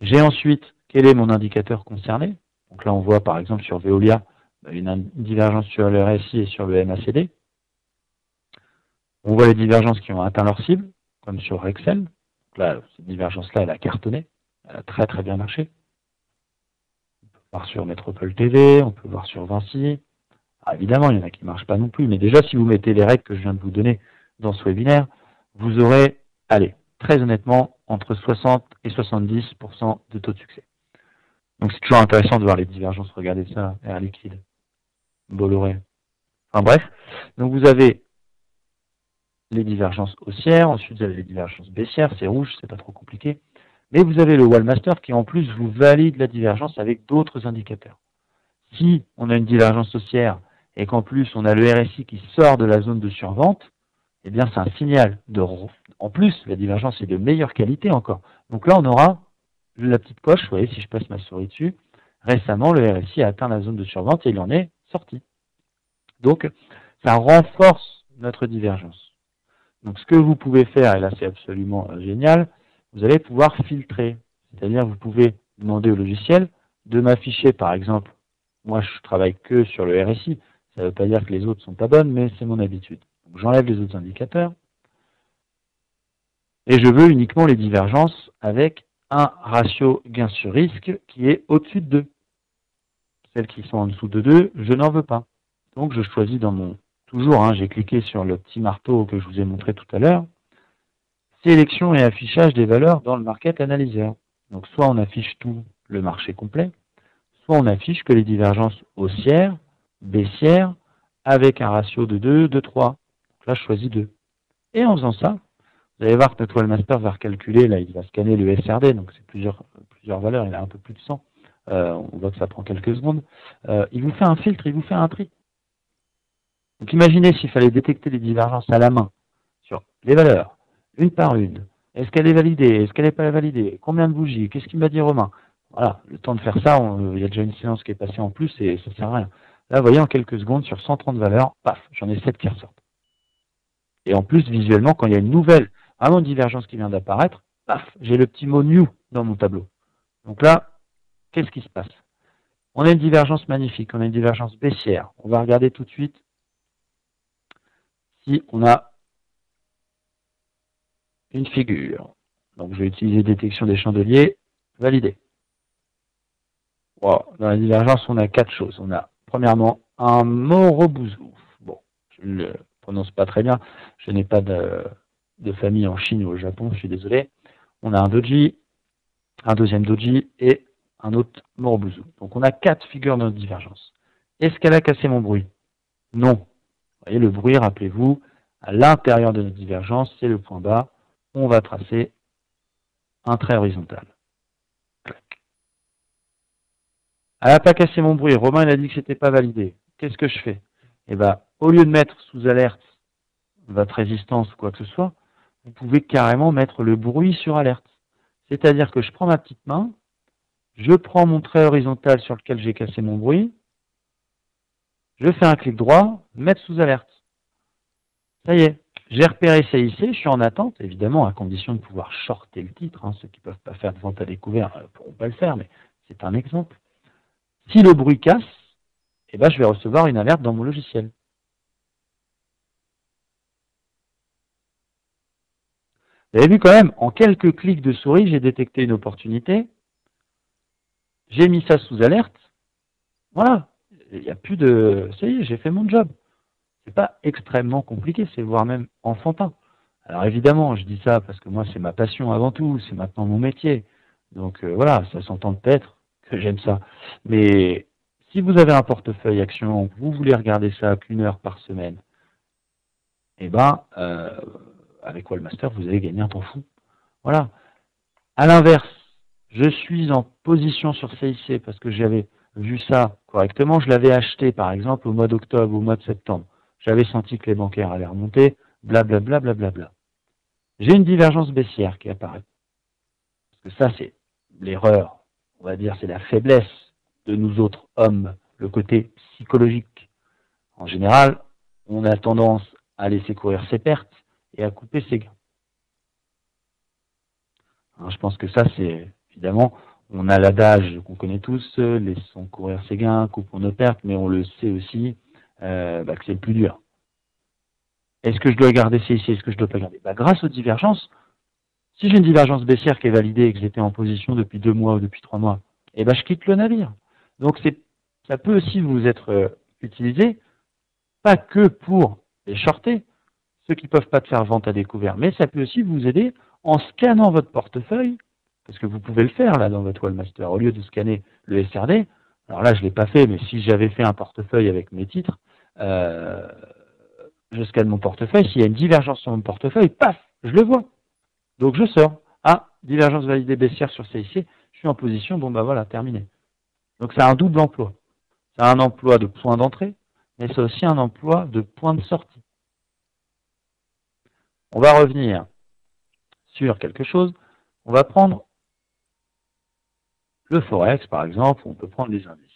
J'ai ensuite quel est mon indicateur concerné. Donc là, on voit par exemple sur Veolia une divergence sur le RSI et sur le MACD. On voit les divergences qui ont atteint leur cible, comme sur Excel. Donc là, cette divergence-là, elle a cartonné. Elle a très très bien marché. On peut voir sur Métropole TV, on peut voir sur Vinci. Ah, évidemment, il y en a qui ne marchent pas non plus. Mais déjà, si vous mettez les règles que je viens de vous donner dans ce webinaire, vous aurez, allez, très honnêtement, entre 60 et 70% de taux de succès. Donc c'est toujours intéressant de voir les divergences. Regardez ça, Air Liquide, Bolloré. Enfin bref, donc vous avez les divergences haussières, ensuite vous avez les divergences baissières, c'est rouge, c'est pas trop compliqué. Mais vous avez le Wallmaster qui en plus vous valide la divergence avec d'autres indicateurs. Si on a une divergence haussière et qu'en plus on a le RSI qui sort de la zone de survente, eh bien c'est un signal de en plus la divergence est de meilleure qualité encore. Donc là on aura la petite coche, vous voyez si je passe ma souris dessus, récemment le RSI a atteint la zone de survente et il en est sorti. Donc ça renforce notre divergence. Donc ce que vous pouvez faire, et là c'est absolument euh, génial, vous allez pouvoir filtrer. C'est-à-dire vous pouvez demander au logiciel de m'afficher par exemple, moi je travaille que sur le RSI, ça ne veut pas dire que les autres sont pas bonnes, mais c'est mon habitude. J'enlève les autres indicateurs et je veux uniquement les divergences avec un ratio gain sur risque qui est au-dessus de 2. Celles qui sont en dessous de 2, je n'en veux pas. Donc je choisis dans mon toujours, hein, j'ai cliqué sur le petit marteau que je vous ai montré tout à l'heure, sélection et affichage des valeurs dans le market analyzer. Donc soit on affiche tout le marché complet, soit on affiche que les divergences haussières, baissières, avec un ratio de 2, de 3. Donc là, je choisis 2. Et en faisant ça, vous allez voir que notre Wallmaster va recalculer, là, il va scanner le SRD, donc c'est plusieurs, plusieurs valeurs, il a un peu plus de 100. Euh, on voit que ça prend quelques secondes. Euh, il vous fait un filtre, il vous fait un tri. Donc imaginez s'il fallait détecter les divergences à la main sur les valeurs, une par une. Est-ce qu'elle est validée? Est-ce qu'elle n'est pas validée? Combien de bougies? Qu'est-ce qu'il m'a dit Romain? Voilà, le temps de faire ça, il y a déjà une séance qui est passée en plus et ça ne sert à rien. Là, vous voyez, en quelques secondes, sur 130 valeurs, paf, j'en ai 7 qui ressortent. Et en plus, visuellement, quand il y a une nouvelle avant une divergence qui vient d'apparaître, paf, j'ai le petit mot new dans mon tableau. Donc là, qu'est-ce qui se passe? On a une divergence magnifique, on a une divergence baissière. On va regarder tout de suite si on a une figure. Donc je vais utiliser détection des chandeliers, validé. Dans la divergence, on a quatre choses. On a premièrement un morobouzou. Bon, je ne le prononce pas très bien. Je n'ai pas de de famille en Chine ou au Japon, je suis désolé. On a un doji, un deuxième doji et un autre morobuzu. Donc on a quatre figures de notre divergence. Est-ce qu'elle a cassé mon bruit? Non. Vous voyez, le bruit, rappelez-vous, à l'intérieur de notre divergence, c'est le point bas. On va tracer un trait horizontal. Elle n'a pas cassé mon bruit. Romain il a dit que c'était pas validé. Qu'est-ce que je fais? Eh bien, au lieu de mettre sous alerte votre résistance ou quoi que ce soit, vous pouvez carrément mettre le bruit sur alerte. C'est-à-dire que je prends ma petite main, je prends mon trait horizontal sur lequel j'ai cassé mon bruit, je fais un clic droit, mettre sous alerte. Ça y est, j'ai repéré CIC, je suis en attente, évidemment à condition de pouvoir shorter le titre. Hein. ceux qui ne peuvent pas faire de vente à découvert ne euh, pourront pas le faire, mais c'est un exemple. Si le bruit casse, eh ben, je vais recevoir une alerte dans mon logiciel. Vous avez vu quand même, en quelques clics de souris, j'ai détecté une opportunité. J'ai mis ça sous alerte. Voilà. Il n'y a plus de... Ça y est, j'ai fait mon job. C'est pas extrêmement compliqué, c'est voire même enfantin. Alors évidemment, je dis ça parce que moi, c'est ma passion avant tout, c'est maintenant mon métier. Donc euh, voilà, ça s'entend peut-être que j'aime ça. Mais si vous avez un portefeuille action, vous voulez regarder ça qu'une heure par semaine, eh ben, euh, avec Wallmaster, vous allez gagner un temps fou. Voilà. À l'inverse, je suis en position sur CIC parce que j'avais vu ça correctement. Je l'avais acheté, par exemple, au mois d'octobre ou au mois de septembre. J'avais senti que les bancaires allaient remonter, blablabla, blablabla. J'ai une divergence baissière qui apparaît. Parce que ça, c'est l'erreur, on va dire, c'est la faiblesse de nous autres hommes, le côté psychologique. En général, on a tendance à laisser courir ses pertes et à couper ses gains. je pense que ça, c'est évidemment, on a l'adage qu'on connaît tous, laissons courir ses gains, coupons nos pertes, mais on le sait aussi euh, bah, que c'est le plus dur. Est-ce que je dois garder ici Est-ce que je dois pas garder? Bah, Grâce aux divergences, si j'ai une divergence baissière qui est validée et que j'étais en position depuis deux mois ou depuis trois mois, eh ben, je quitte le navire. Donc ça peut aussi vous être euh, utilisé, pas que pour les shorter, ceux qui ne peuvent pas te faire vente à découvert, mais ça peut aussi vous aider en scannant votre portefeuille, parce que vous pouvez le faire là dans votre Wallmaster, au lieu de scanner le SRD, alors là je ne l'ai pas fait, mais si j'avais fait un portefeuille avec mes titres, euh, je scanne mon portefeuille, s'il y a une divergence sur mon portefeuille, paf, je le vois. Donc je sors. Ah, divergence validée baissière sur CIC, je suis en position, bon bah voilà, terminé. Donc c'est un double emploi. C'est un emploi de point d'entrée, mais c'est aussi un emploi de point de sortie. On va revenir sur quelque chose. On va prendre le Forex, par exemple, on peut prendre les indices.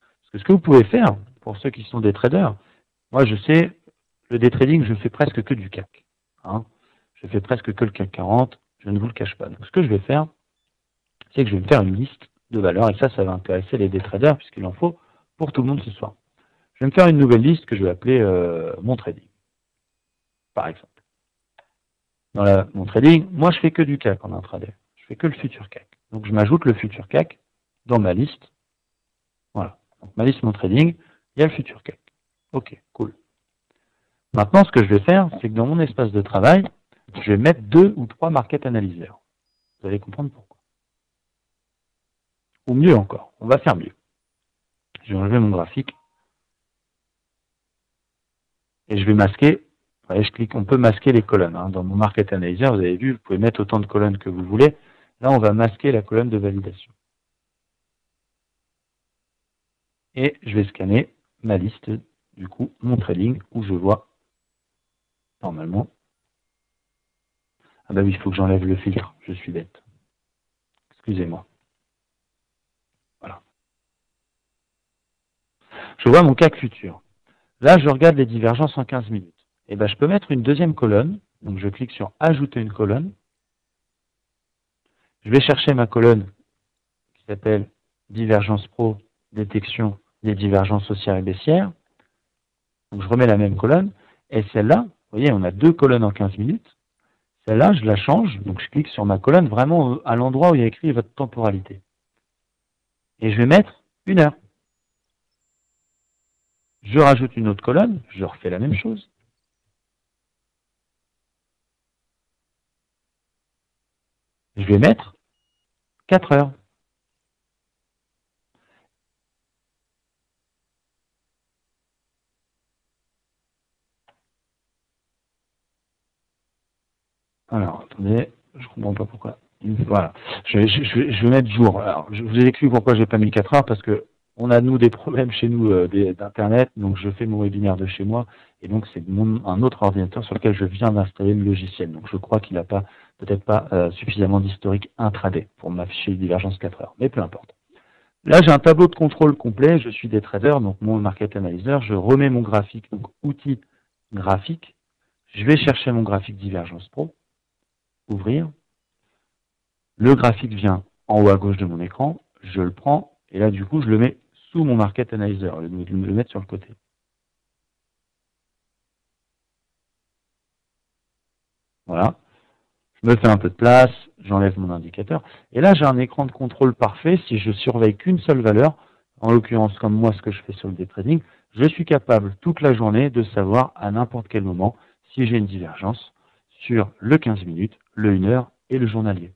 Parce que ce que vous pouvez faire, pour ceux qui sont des traders, moi, je sais, le day trading, je fais presque que du CAC. Hein. Je fais presque que le CAC 40, je ne vous le cache pas. Donc, ce que je vais faire, c'est que je vais me faire une liste de valeurs, et ça, ça va intéresser les day traders, puisqu'il en faut pour tout le monde ce soir. Je vais me faire une nouvelle liste que je vais appeler euh, mon trading, par exemple. Dans mon trading, moi, je fais que du CAC en intraday. Je fais que le futur CAC. Donc, je m'ajoute le futur CAC dans ma liste. Voilà. Donc, ma liste mon trading, il y a le futur CAC. Ok, cool. Maintenant, ce que je vais faire, c'est que dans mon espace de travail, je vais mettre deux ou trois market analyseurs. Vous allez comprendre pourquoi. Ou mieux encore, on va faire mieux. Je vais enlever mon graphique. Et je vais masquer. On peut masquer les colonnes. Hein. Dans mon market analyzer, vous avez vu, vous pouvez mettre autant de colonnes que vous voulez. Là, on va masquer la colonne de validation. Et je vais scanner ma liste du coup mon trading où je vois normalement. Ah bah oui, il faut que j'enlève le filtre, je suis bête. Excusez-moi. Voilà. Je vois mon CAC futur. Là, je regarde les divergences en 15 minutes. Eh ben, je peux mettre une deuxième colonne. Donc, je clique sur Ajouter une colonne. Je vais chercher ma colonne qui s'appelle Divergence Pro, détection des divergences haussières et baissières. Donc je remets la même colonne. Et celle-là, vous voyez, on a deux colonnes en 15 minutes. Celle-là, je la change. Donc je clique sur ma colonne vraiment à l'endroit où il y a écrit votre temporalité. Et je vais mettre une heure. Je rajoute une autre colonne, je refais la même chose. Je vais mettre 4 heures. Alors, attendez, je ne comprends pas pourquoi. Voilà, je, vais mettre jour. Alors, je vous ai expliqué pourquoi j'ai pas mis 4 heures, parce que on a, nous, des problèmes chez nous euh, d'Internet, donc je fais mon webinaire de chez moi, et donc c'est un autre ordinateur sur lequel je viens d'installer le logiciel. Donc je crois qu'il n'a pas, peut-être pas euh, suffisamment d'historique intraday pour m'afficher divergence 4 heures, mais peu importe. Là, j'ai un tableau de contrôle complet, je suis des traders, donc mon market analyzer, je remets mon graphique, donc outil graphique, je vais chercher mon graphique Divergence Pro, ouvrir. Le graphique vient en haut à gauche de mon écran, je le prends, et là du coup je le mets sous mon Market Analyzer, vais le mettre sur le côté. Voilà. Je me fais un peu de place, j'enlève mon indicateur. Et là, j'ai un écran de contrôle parfait. Si je surveille qu'une seule valeur, en l'occurrence comme moi ce que je fais sur le day trading, je suis capable toute la journée de savoir à n'importe quel moment si j'ai une divergence sur le 15 minutes, le 1 heure et le journalier.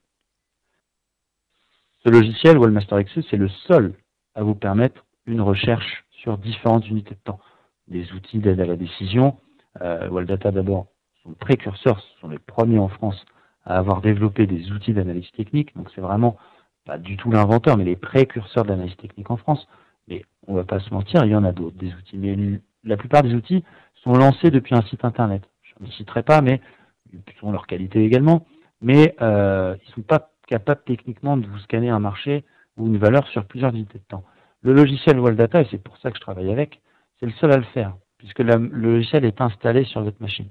Ce logiciel, Wallmaster Excel, c'est le seul à vous permettre une recherche sur différentes unités de temps. Des outils d'aide à la décision, Euh, Waldata d'abord sont précurseurs, ce sont les premiers en France à avoir développé des outils d'analyse technique. Donc c'est vraiment pas du tout l'inventeur, mais les précurseurs de l'analyse technique en France. Mais on va pas se mentir, il y en a d'autres, des outils. Mais la plupart des outils sont lancés depuis un site internet. Je ne citerai pas, mais ils ont leur qualité également. Mais euh, ils ne sont pas capables techniquement de vous scanner un marché ou une valeur sur plusieurs unités de temps. Le logiciel Waldata, et c'est pour ça que je travaille avec, c'est le seul à le faire, puisque le logiciel est installé sur votre machine.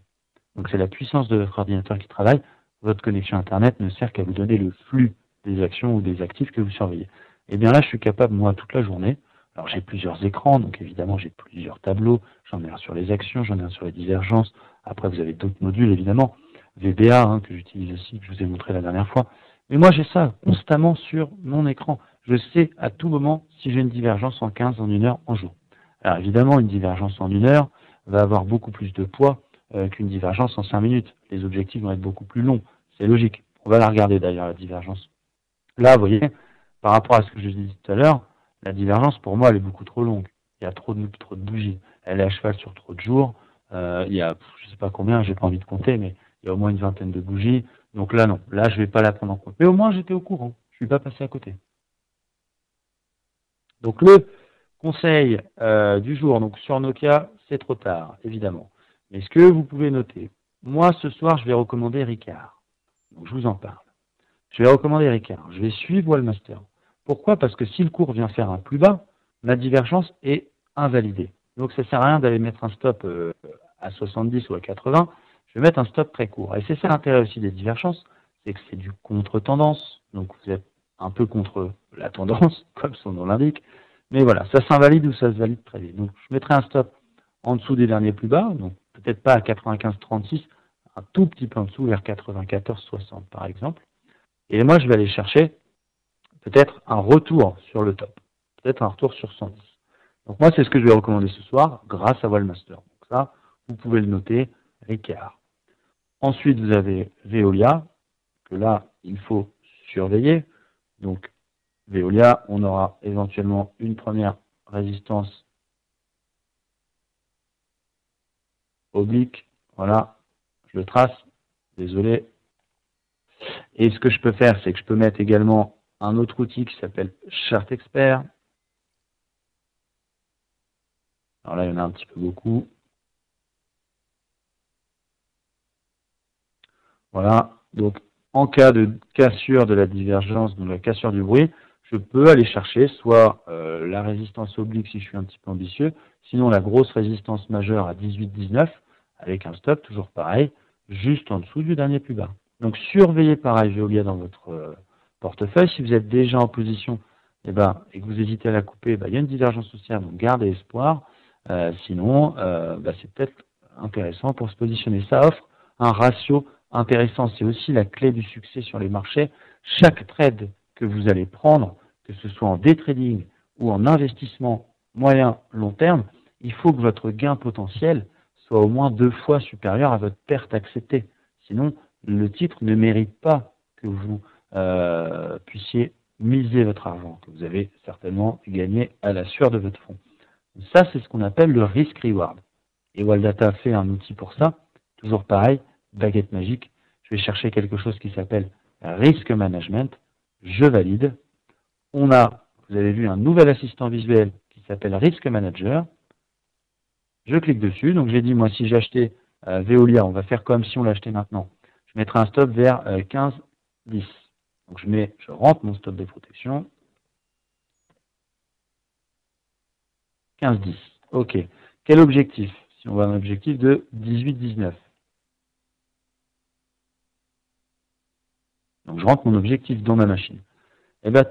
Donc c'est la puissance de votre ordinateur qui travaille. Votre connexion Internet ne sert qu'à vous donner le flux des actions ou des actifs que vous surveillez. Et eh bien là, je suis capable, moi, toute la journée. Alors j'ai plusieurs écrans, donc évidemment j'ai plusieurs tableaux. J'en ai un sur les actions, j'en ai un sur les divergences. Après, vous avez d'autres modules, évidemment. VBA, hein, que j'utilise aussi, que je vous ai montré la dernière fois. Mais moi, j'ai ça constamment sur mon écran. Je sais à tout moment si j'ai une divergence en 15, en une heure, en jour. Alors évidemment, une divergence en une heure va avoir beaucoup plus de poids euh, qu'une divergence en 5 minutes. Les objectifs vont être beaucoup plus longs. C'est logique. On va la regarder d'ailleurs, la divergence. Là, vous voyez, par rapport à ce que je disais tout à l'heure, la divergence, pour moi, elle est beaucoup trop longue. Il y a trop de, trop de bougies. Elle est à cheval sur trop de jours. Euh, il y a, je sais pas combien, j'ai pas envie de compter, mais il y a au moins une vingtaine de bougies. Donc là, non. Là, je vais pas la prendre en compte. Mais au moins, j'étais au courant. Je suis pas passé à côté. Donc le conseil euh, du jour, donc sur Nokia, c'est trop tard, évidemment. Mais ce que vous pouvez noter, moi, ce soir, je vais recommander Ricard. Donc, je vous en parle. Je vais recommander Ricard. Je vais suivre Wallmaster. Pourquoi? Parce que si le cours vient faire un plus bas, la divergence est invalidée. Donc ça ne sert à rien d'aller mettre un stop euh, à 70 ou à 80. Je vais mettre un stop très court. Et c'est ça l'intérêt aussi des divergences, c'est que c'est du contre-tendance. Donc vous êtes un peu contre la tendance, comme son nom l'indique. Mais voilà, ça s'invalide ou ça se valide très vite. Donc je mettrai un stop en dessous des derniers plus bas, donc peut-être pas à 95-36, un tout petit peu en dessous, vers 94-60 par exemple. Et moi, je vais aller chercher peut-être un retour sur le top, peut-être un retour sur 110. Donc moi, c'est ce que je vais recommander ce soir grâce à Wallmaster. Donc ça, vous pouvez le noter, Ricard. Ensuite, vous avez Veolia, que là, il faut surveiller. Donc, Veolia, on aura éventuellement une première résistance oblique. Voilà, je le trace. Désolé. Et ce que je peux faire, c'est que je peux mettre également un autre outil qui s'appelle Chart Expert. Alors là, il y en a un petit peu beaucoup. Voilà. Donc, en cas de cassure de la divergence, donc la cassure du bruit, je peux aller chercher soit euh, la résistance oblique si je suis un petit peu ambitieux, sinon la grosse résistance majeure à 18-19, avec un stop toujours pareil, juste en dessous du dernier plus bas. Donc surveillez pareil Veolia dans votre euh, portefeuille. Si vous êtes déjà en position eh ben, et que vous hésitez à la couper, bah, il y a une divergence sociale, donc gardez espoir. Euh, sinon, bah, c'est peut-être intéressant pour se positionner. Ça offre un ratio intéressant. C'est aussi la clé du succès sur les marchés. Chaque trade que vous allez prendre, que ce soit en day trading ou en investissement moyen long terme, il faut que votre gain potentiel soit au moins deux fois supérieur à votre perte acceptée. Sinon, le titre ne mérite pas que vous euh, puissiez miser votre argent, que vous avez certainement gagné à la sueur de votre fonds. Ça, c'est ce qu'on appelle le risk reward. Et Waldata fait un outil pour ça. Toujours pareil, baguette magique, je vais chercher quelque chose qui s'appelle Risk Management, je valide. On a, vous avez vu, un nouvel assistant visuel qui s'appelle Risk Manager. Je clique dessus, donc j'ai dit, moi, si j'ai acheté euh, Veolia, on va faire comme si on l'achetait maintenant. Je mettrai un stop vers 15, euh, 10. Donc je, mets, je rentre mon stop de protection. 15, 10. OK. Quel objectif? Si on voit un objectif de 18, 19. Donc je rentre mon objectif dans ma machine. Et eh bien,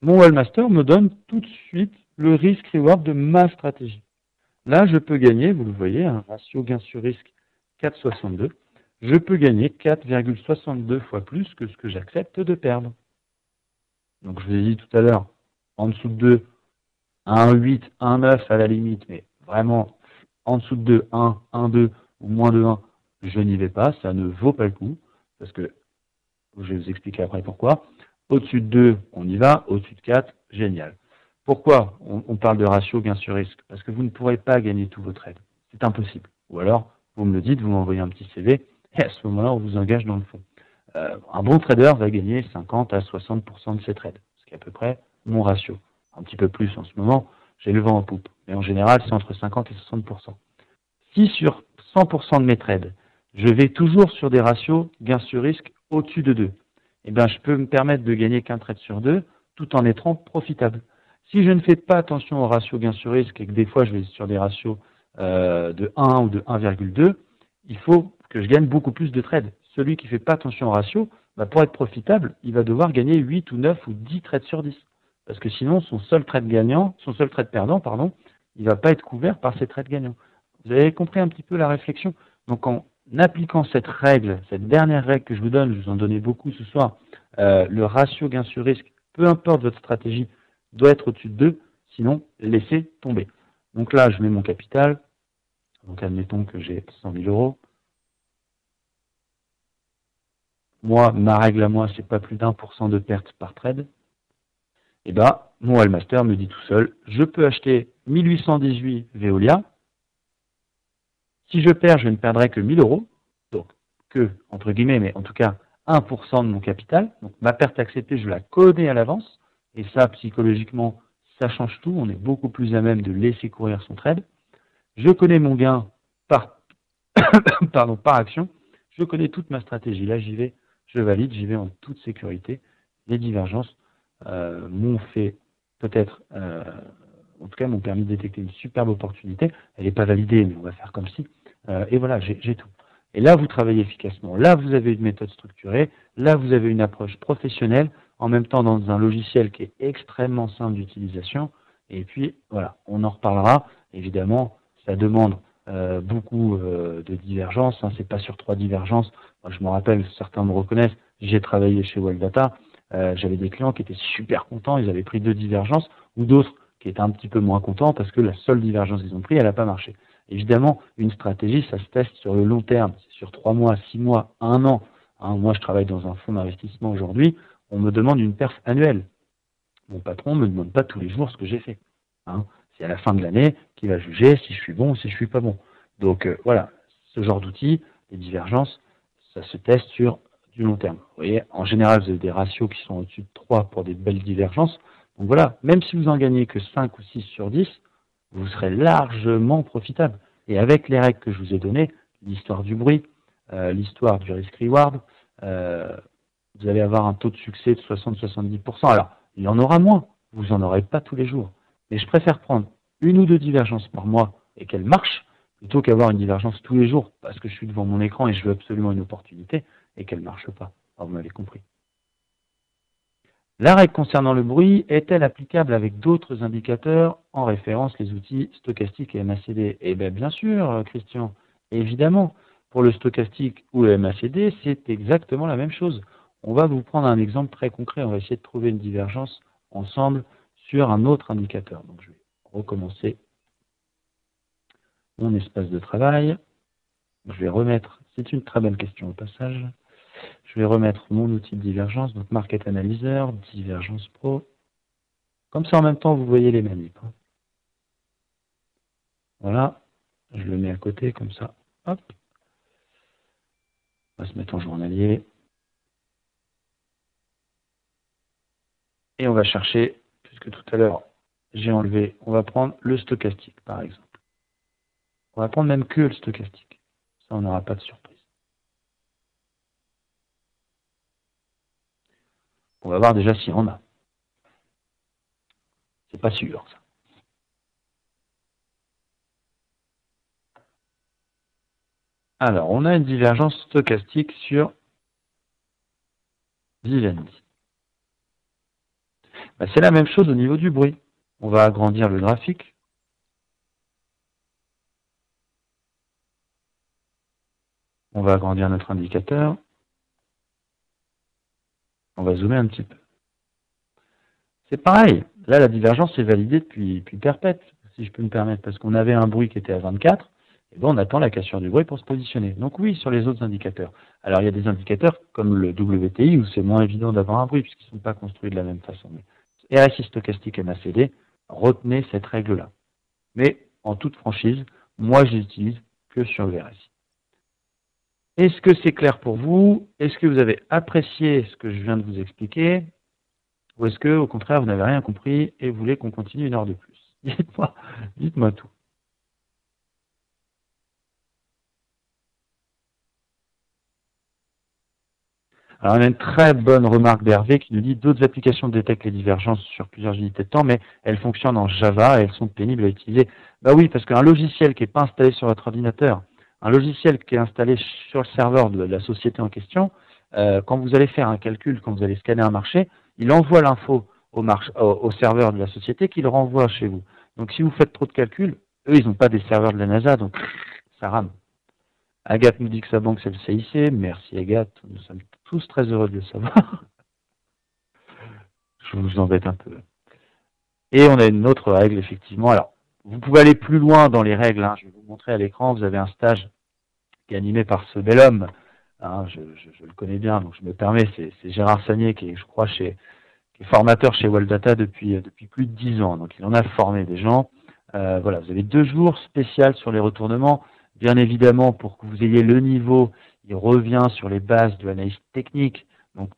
mon Wallmaster me donne tout de suite le risque reward de ma stratégie. Là, je peux gagner, vous le voyez, un ratio gain sur risque 4,62. Je peux gagner 4,62 fois plus que ce que j'accepte de perdre. Donc je vous ai dit tout à l'heure, en dessous de 2, 1,8, 1,9 à la limite, mais vraiment en dessous de 2, 1, 1, 2 ou moins de 1, je n'y vais pas, ça ne vaut pas le coup, parce que je vais vous expliquer après pourquoi. Au-dessus de 2, on y va. Au-dessus de 4, génial. Pourquoi on, parle de ratio gain sur risque Parce que vous ne pourrez pas gagner tous vos trades. C'est impossible. Ou alors, vous me le dites, vous m'envoyez un petit CV, et à ce moment-là, on vous engage dans le fond. Euh, un bon trader va gagner 50 à 60% de ses trades, ce qui est à peu près mon ratio. Un petit peu plus en ce moment, j'ai le vent en poupe. Mais en général, c'est entre 50 et 60%. Si sur 100% de mes trades, je vais toujours sur des ratios gain sur risque au-dessus de 2, eh bien, je peux me permettre de gagner qu'un trade sur deux tout en étant profitable. Si je ne fais pas attention au ratio gain sur risque et que des fois je vais sur des ratios euh, de 1 ou de 1,2, il faut que je gagne beaucoup plus de trades. Celui qui ne fait pas attention au ratio, bah, pour être profitable, il va devoir gagner 8 ou 9 ou 10 trades sur 10. Parce que sinon, son seul trade gagnant, son seul trade perdant, pardon, il ne va pas être couvert par ses trades gagnants. Vous avez compris un petit peu la réflexion? Donc en appliquant cette règle, cette dernière règle que je vous donne, je vous en donnais beaucoup ce soir, euh, le ratio gain sur risque, peu importe votre stratégie, doit être au-dessus de 2, sinon laissez tomber. Donc là, je mets mon capital. Donc admettons que j'ai 100 000 euros. Moi, ma règle à moi, c'est pas plus d'un pour cent de perte par trade. Et eh bien, mon Wellmaster me dit tout seul, je peux acheter 1818 Veolia. Si je perds, je ne perdrai que 1000 euros. Donc, que, entre guillemets, mais en tout cas, 1% de mon capital. Donc, ma perte acceptée, je la connais à l'avance. Et ça, psychologiquement, ça change tout. On est beaucoup plus à même de laisser courir son trade. Je connais mon gain par, pardon, par action. Je connais toute ma stratégie. Là, j'y vais, je valide, j'y vais en toute sécurité. Les divergences euh, m'ont fait peut-être, euh, en tout cas, m'ont permis de détecter une superbe opportunité. Elle n'est pas validée, mais on va faire comme si. Euh, et voilà, j'ai tout. Et là, vous travaillez efficacement. Là, vous avez une méthode structurée. Là, vous avez une approche professionnelle en même temps dans un logiciel qui est extrêmement simple d'utilisation. Et puis, voilà, on en reparlera. Évidemment, ça demande euh, beaucoup euh, de divergences. Hein, c'est pas sur trois divergences. Moi, je me rappelle, certains me reconnaissent. J'ai travaillé chez Wildata. Euh, J'avais des clients qui étaient super contents. Ils avaient pris deux divergences, ou d'autres qui étaient un petit peu moins contents parce que la seule divergence qu'ils ont pris, elle n'a pas marché. Évidemment, une stratégie, ça se teste sur le long terme, sur trois mois, six mois, un an. Hein, moi, je travaille dans un fonds d'investissement aujourd'hui on me demande une perf annuelle. Mon patron ne me demande pas tous les jours ce que j'ai fait. Hein. C'est à la fin de l'année qu'il va juger si je suis bon ou si je suis pas bon. Donc euh, voilà, ce genre d'outils, les divergences, ça se teste sur du long terme. Vous voyez, en général, vous avez des ratios qui sont au-dessus de 3 pour des belles divergences. Donc voilà, même si vous en gagnez que 5 ou 6 sur 10, vous serez largement profitable. Et avec les règles que je vous ai données, l'histoire du bruit, euh, l'histoire du risk-reward, euh, vous allez avoir un taux de succès de 60-70%. Alors, il y en aura moins, vous n'en aurez pas tous les jours. Mais je préfère prendre une ou deux divergences par mois et qu'elles marchent, plutôt qu'avoir une divergence tous les jours parce que je suis devant mon écran et je veux absolument une opportunité et qu'elle ne marche pas. vous m'avez compris. La règle concernant le bruit est-elle applicable avec d'autres indicateurs en référence les outils stochastiques et MACD Eh bien, bien sûr, Christian, évidemment. Pour le stochastique ou le MACD, c'est exactement la même chose. On va vous prendre un exemple très concret. On va essayer de trouver une divergence ensemble sur un autre indicateur. Donc je vais recommencer mon espace de travail. Je vais remettre, c'est une très bonne question au passage, je vais remettre mon outil de divergence, donc Market Analyzer, Divergence Pro. Comme ça, en même temps, vous voyez les manips. Hein. Voilà, je le mets à côté, comme ça. Hop. On va se mettre en journalier. Et on va chercher, puisque tout à l'heure j'ai enlevé, on va prendre le stochastique par exemple. On va prendre même que le stochastique. Ça, on n'aura pas de surprise. On va voir déjà si on a. C'est pas sûr, ça. Alors, on a une divergence stochastique sur Vivendi. Bah, c'est la même chose au niveau du bruit. On va agrandir le graphique. On va agrandir notre indicateur. On va zoomer un petit peu. C'est pareil. Là, la divergence est validée depuis, depuis perpète, si je peux me permettre, parce qu'on avait un bruit qui était à 24, et bon, on attend la cassure du bruit pour se positionner. Donc oui, sur les autres indicateurs. Alors il y a des indicateurs comme le WTI où c'est moins évident d'avoir un bruit puisqu'ils ne sont pas construits de la même façon. RSI stochastique MACD, retenez cette règle-là. Mais en toute franchise, moi je l'utilise que sur le RSI. Est-ce que c'est clair pour vous? Est-ce que vous avez apprécié ce que je viens de vous expliquer? Ou est-ce que, au contraire, vous n'avez rien compris et vous voulez qu'on continue une heure de plus? Dites-moi, dites-moi tout. Alors, on a une très bonne remarque d'Hervé qui nous dit d'autres applications détectent les divergences sur plusieurs unités de temps, mais elles fonctionnent en Java et elles sont pénibles à utiliser. Bah oui, parce qu'un logiciel qui n'est pas installé sur votre ordinateur, un logiciel qui est installé sur le serveur de la société en question, euh, quand vous allez faire un calcul, quand vous allez scanner un marché, il envoie l'info au, serveur de la société qui le renvoie chez vous. Donc si vous faites trop de calculs, eux, ils n'ont pas des serveurs de la NASA, donc ça rame. Agathe nous dit que sa banque, c'est le CIC. Merci Agathe, nous sommes tous très heureux de le savoir. Je vous embête un peu. Et on a une autre règle, effectivement. Alors, vous pouvez aller plus loin dans les règles. Hein. Je vais vous montrer à l'écran. Vous avez un stage animé par ce bel homme. Hein. je, le connais bien, donc je me permets. C'est Gérard Sagnier qui est, je crois, chez, formateur chez Waldata depuis, depuis plus de dix ans. Donc, il en a formé des gens. Euh, voilà, vous avez deux jours spéciaux sur les retournements. Bien évidemment, pour que vous ayez le niveau, il revient sur les bases de l'analyse technique. Donc,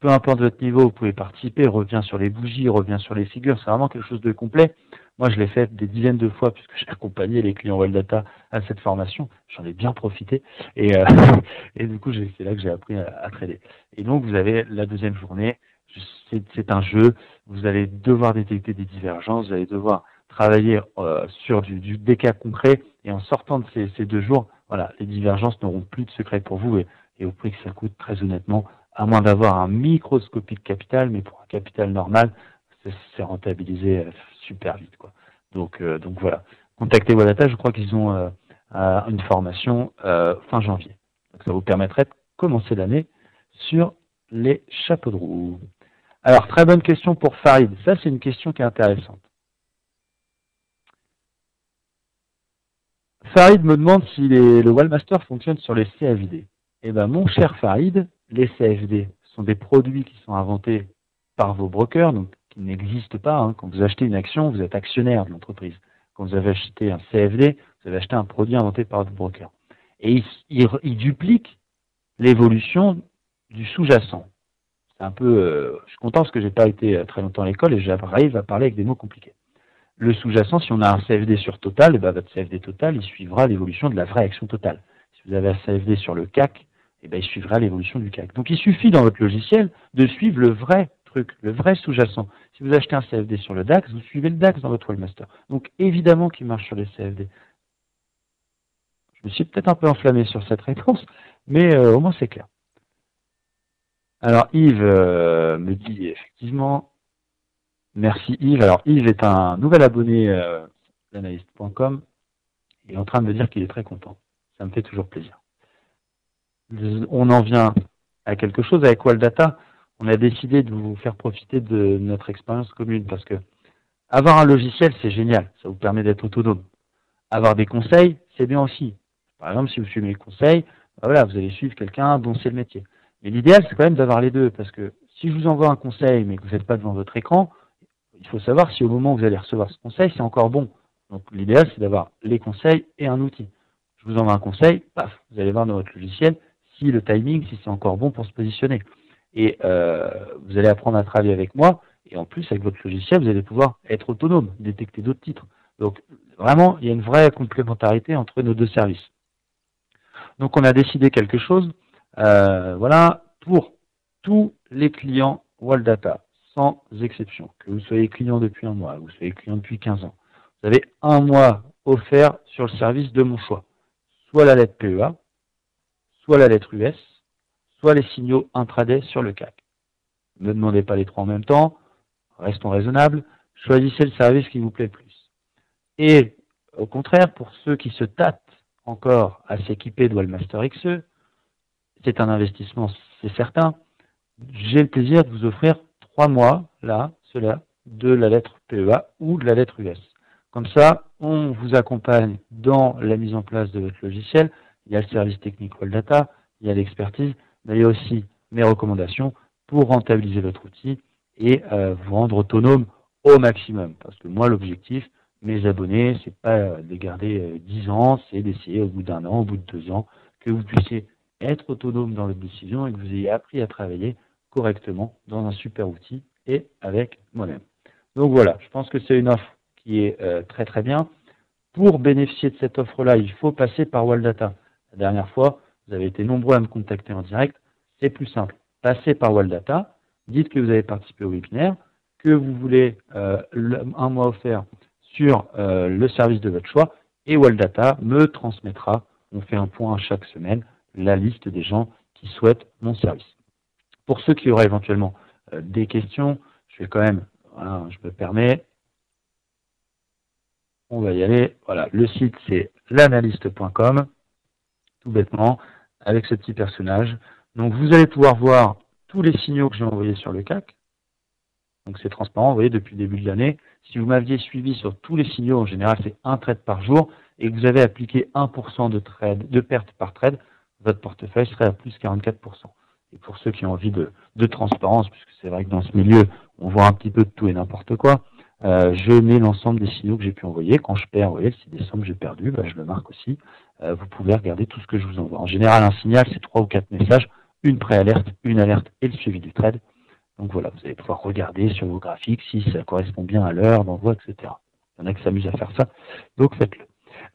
peu importe votre niveau, vous pouvez participer. revient sur les bougies, revient sur les figures. C'est vraiment quelque chose de complet. Moi, je l'ai fait des dizaines de fois puisque j'ai accompagné les clients Data à cette formation. J'en ai bien profité. Et, euh, et du coup, c'est là que j'ai appris à, trader. Et donc, vous avez la deuxième journée. C'est un jeu. Vous allez devoir détecter des divergences. Vous allez devoir travailler euh, sur du, du, des cas concrets et en sortant de ces, deux jours, voilà, les divergences n'auront plus de secret pour vous et, au prix que ça coûte, très honnêtement, à moins d'avoir un microscopique capital, mais pour un capital normal, c'est rentabilisé euh, super vite. Quoi. Donc, euh, donc voilà. Contactez Wadata, je crois qu'ils ont une formation fin janvier. Donc ça vous permettrait de commencer l'année sur les chapeaux de roue. Alors, très bonne question pour Farid. Ça, c'est une question qui est intéressante. Farid me demande si le Wallmaster fonctionne sur les CFD. Eh bien, mon cher Farid, les CFD sont des produits qui sont inventés par vos brokers, donc qui n'existent pas. Hein. Quand vous achetez une action, vous êtes actionnaire de l'entreprise. Quand vous avez acheté un CFD, vous avez acheté un produit inventé par votre broker. Et il, duplique l'évolution du sous-jacent. C'est un peu, euh, je suis content parce que j'ai pas été très longtemps à l'école et j'arrive à parler avec des mots compliqués le sous-jacent, si on a un CFD sur Total, eh ben votre CFD Total, il suivra l'évolution de la vraie action totale. Si vous avez un CFD sur le CAC, eh ben, il suivra l'évolution du CAC. Donc il suffit dans votre logiciel de suivre le vrai truc, le vrai sous-jacent. Si vous achetez un CFD sur le DAX, vous suivez le DAX dans votre Wallmaster. Donc évidemment qu'il marche sur les CFD. Je me suis peut-être un peu enflammé sur cette réponse, mais euh, au moins c'est clair. Alors Yves euh, me dit effectivement, Merci Yves. Alors Yves est un nouvel abonné euh, d'analyste.com. Il est en train de me dire qu'il est très content. Ça me fait toujours plaisir. On en vient à quelque chose avec Waldata. On a décidé de vous faire profiter de notre expérience commune parce que avoir un logiciel, c'est génial. Ça vous permet d'être autonome. Avoir des conseils, c'est bien aussi. Par exemple, si vous suivez les conseils, ben voilà, vous allez suivre quelqu'un dont c'est le métier. Mais l'idéal, c'est quand même d'avoir les deux parce que si je vous envoie un conseil mais que vous n'êtes pas devant votre écran, il faut savoir si au moment où vous allez recevoir ce conseil, c'est encore bon. Donc l'idéal, c'est d'avoir les conseils et un outil. Je vous envoie un conseil, paf, vous allez voir dans votre logiciel si le timing, si c'est encore bon pour se positionner. Et euh, vous allez apprendre à travailler avec moi. Et en plus, avec votre logiciel, vous allez pouvoir être autonome, détecter d'autres titres. Donc vraiment, il y a une vraie complémentarité entre nos deux services. Donc on a décidé quelque chose, euh, voilà, pour tous les clients Waldata sans exception. Que vous soyez client depuis un mois, que vous soyez client depuis 15 ans, vous avez un mois offert sur le service de mon choix. Soit la lettre PEA, soit la lettre US, soit les signaux intraday sur le CAC. Ne demandez pas les trois en même temps, restons raisonnables, choisissez le service qui vous plaît le plus. Et au contraire, pour ceux qui se tâtent encore à s'équiper de Wallmaster XE, c'est un investissement, c'est certain. J'ai le plaisir de vous offrir trois mois, là, cela, de la lettre PEA ou de la lettre US. Comme ça, on vous accompagne dans la mise en place de votre logiciel. Il y a le service technique Data, il y a l'expertise, mais il y a aussi mes recommandations pour rentabiliser votre outil et euh, vous rendre autonome au maximum. Parce que moi, l'objectif, mes abonnés, c'est pas de les garder 10 euh, ans, c'est d'essayer au bout d'un an, au bout de deux ans, que vous puissiez être autonome dans votre décision et que vous ayez appris à travailler correctement dans un super outil et avec moi-même. Donc voilà, je pense que c'est une offre qui est euh, très très bien. Pour bénéficier de cette offre-là, il faut passer par Waldata. Dernière fois, vous avez été nombreux à me contacter en direct. C'est plus simple. Passez par Waldata, dites que vous avez participé au webinaire, que vous voulez euh, un mois offert sur euh, le service de votre choix, et Waldata me transmettra, on fait un point chaque semaine, la liste des gens qui souhaitent mon service. Pour ceux qui auraient éventuellement euh, des questions, je vais quand même, je me permets, on va y aller. Voilà, le site c'est l'analyste.com, bêtement, avec ce petit personnage. Donc vous allez pouvoir voir tous les signaux que j'ai envoyés sur le CAC. Donc c'est transparent, vous voyez, depuis le début de l'année. Si vous m'aviez suivi sur tous les signaux, en général c'est un trade par jour, et que vous avez appliqué 1% de, trade, de perte par trade, votre portefeuille serait à plus 44%. Et pour ceux qui ont envie de, transparence, puisque c'est vrai que dans ce milieu, on voit un petit peu de tout et n'importe quoi, euh, je mets l'ensemble des signaux que j'ai pu envoyer. Quand je perds, vous voyez, le 6 décembre, j'ai perdu, bah, je le marque aussi. Euh, vous pouvez regarder tout ce que je vous envoie. En général, un signal, c'est trois ou quatre messages, une préalerte, une alerte et le suivi du trade. Donc voilà, vous allez pouvoir regarder sur vos graphiques si ça correspond bien à l'heure d'envoi, etc. Il y en a qui s'amusent à faire ça, donc faites-le.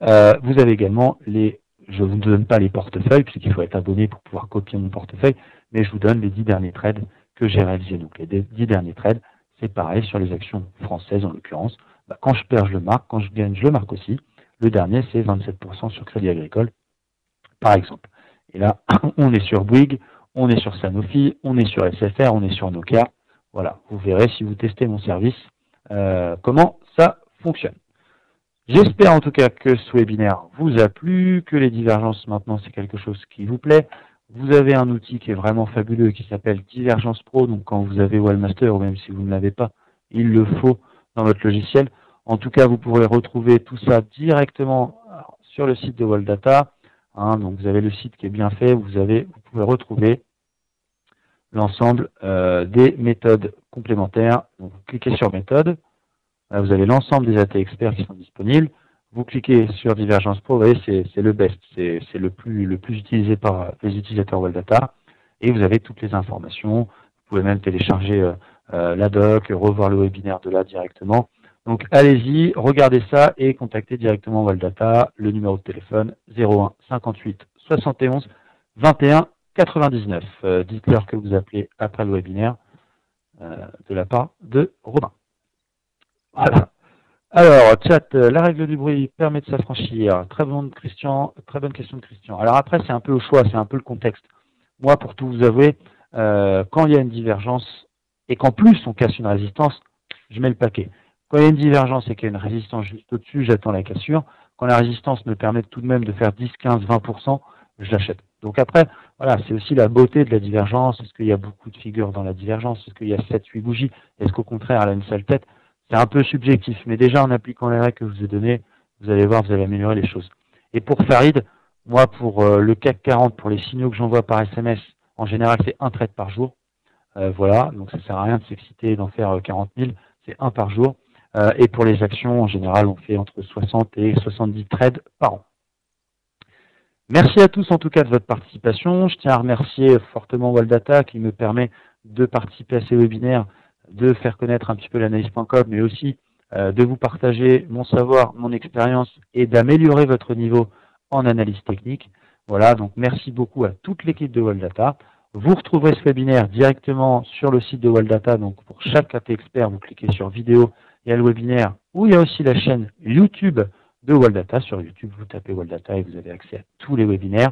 Euh, vous avez également les, je ne vous donne pas les portefeuilles, puisqu'il faut être abonné pour pouvoir copier mon portefeuille, mais je vous donne les dix derniers trades que j'ai réalisés. Donc les dix derniers trades, c'est pareil sur les actions françaises en l'occurrence. Bah, quand je perds, je le marque. Quand je gagne, je le marque aussi. Le dernier, c'est 27% sur Crédit Agricole, par exemple. Et là, on est sur Bouygues, on est sur Sanofi, on est sur SFR, on est sur Nokia. Voilà, vous verrez si vous testez mon service, euh, comment ça fonctionne. J'espère en tout cas que ce webinaire vous a plu, que les divergences maintenant c'est quelque chose qui vous plaît. Vous avez un outil qui est vraiment fabuleux qui s'appelle Divergence Pro. Donc quand vous avez Wallmaster ou même si vous ne l'avez pas, il le faut dans votre logiciel. En tout cas, vous pourrez retrouver tout ça directement sur le site de Walldata. Hein, donc vous avez le site qui est bien fait. Vous avez, vous pouvez retrouver l'ensemble euh, des méthodes complémentaires. Donc, vous cliquez sur méthode. vous avez l'ensemble des AT experts qui sont disponibles vous cliquez sur Divergence Pro, vous voyez, c'est le best, c'est le plus, le plus utilisé par les utilisateurs Webdata, et vous avez toutes les informations. Vous pouvez même télécharger euh, euh, la doc, revoir le webinaire de là directement. Donc allez-y, regardez ça et contactez directement Waldata, le numéro de téléphone 01 58 71 21 99. Dites-leur que vous appelez après le webinaire euh, de la part de Robin. Voilà. Alors, chat, euh, la règle du bruit permet de s'affranchir. Très bonne, Christian, très bonne question de Christian. Alors après, c'est un peu au choix, c'est un peu le contexte. Moi, pour tout vous avouer, euh, quand il y a une divergence et qu'en plus on casse une résistance, je mets le paquet. Quand il y a une divergence et qu'il y a une résistance juste au-dessus, j'attends la cassure. Quand la résistance me permet tout de même de faire 10, 15, 20%, je l'achète. Donc après, voilà, c'est aussi la beauté de la divergence. Est-ce qu'il y a beaucoup de figures dans la divergence? Est-ce qu'il y a 7, 8 bougies? Est-ce qu'au contraire, elle a une seule tête? C'est un peu subjectif, mais déjà en appliquant les règles que je vous ai données, vous allez voir, vous allez améliorer les choses. Et pour Farid, moi pour euh, le CAC 40, pour les signaux que j'envoie par SMS, en général c'est un trade par jour. Euh, voilà, donc ça sert à rien de s'exciter d'en faire 40 euh, 000, c'est un par jour. et pour les actions, en général, on fait entre 60 et 70 trades par an. Merci à tous en tout cas de votre participation. Je tiens à remercier fortement Waldata qui me permet de participer à ces webinaires de faire connaître un petit peu l'analyse.com, mais aussi euh, de vous partager mon savoir, mon expérience et d'améliorer votre niveau en analyse technique. Voilà, donc merci beaucoup à toute l'équipe de Waldata. Vous retrouverez ce webinaire directement sur le site de Waldata. Donc pour chaque AT expert, vous cliquez sur vidéo, il y a le webinaire, où il y a aussi la chaîne YouTube de Waldata. Sur YouTube, vous tapez Waldata et vous avez accès à tous les webinaires.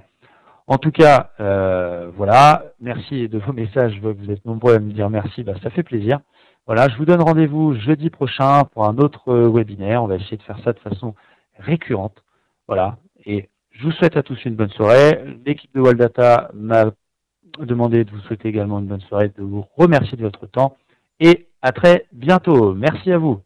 En tout cas, euh, voilà, merci de vos messages. Je vois que vous êtes nombreux à me dire merci, bah, ça fait plaisir. Voilà, je vous donne rendez-vous jeudi prochain pour un autre euh, webinaire. On va essayer de faire ça de façon récurrente. Voilà, et je vous souhaite à tous une bonne soirée. L'équipe de Waldata m'a demandé de vous souhaiter également une bonne soirée, de vous remercier de votre temps et à très bientôt. Merci à vous.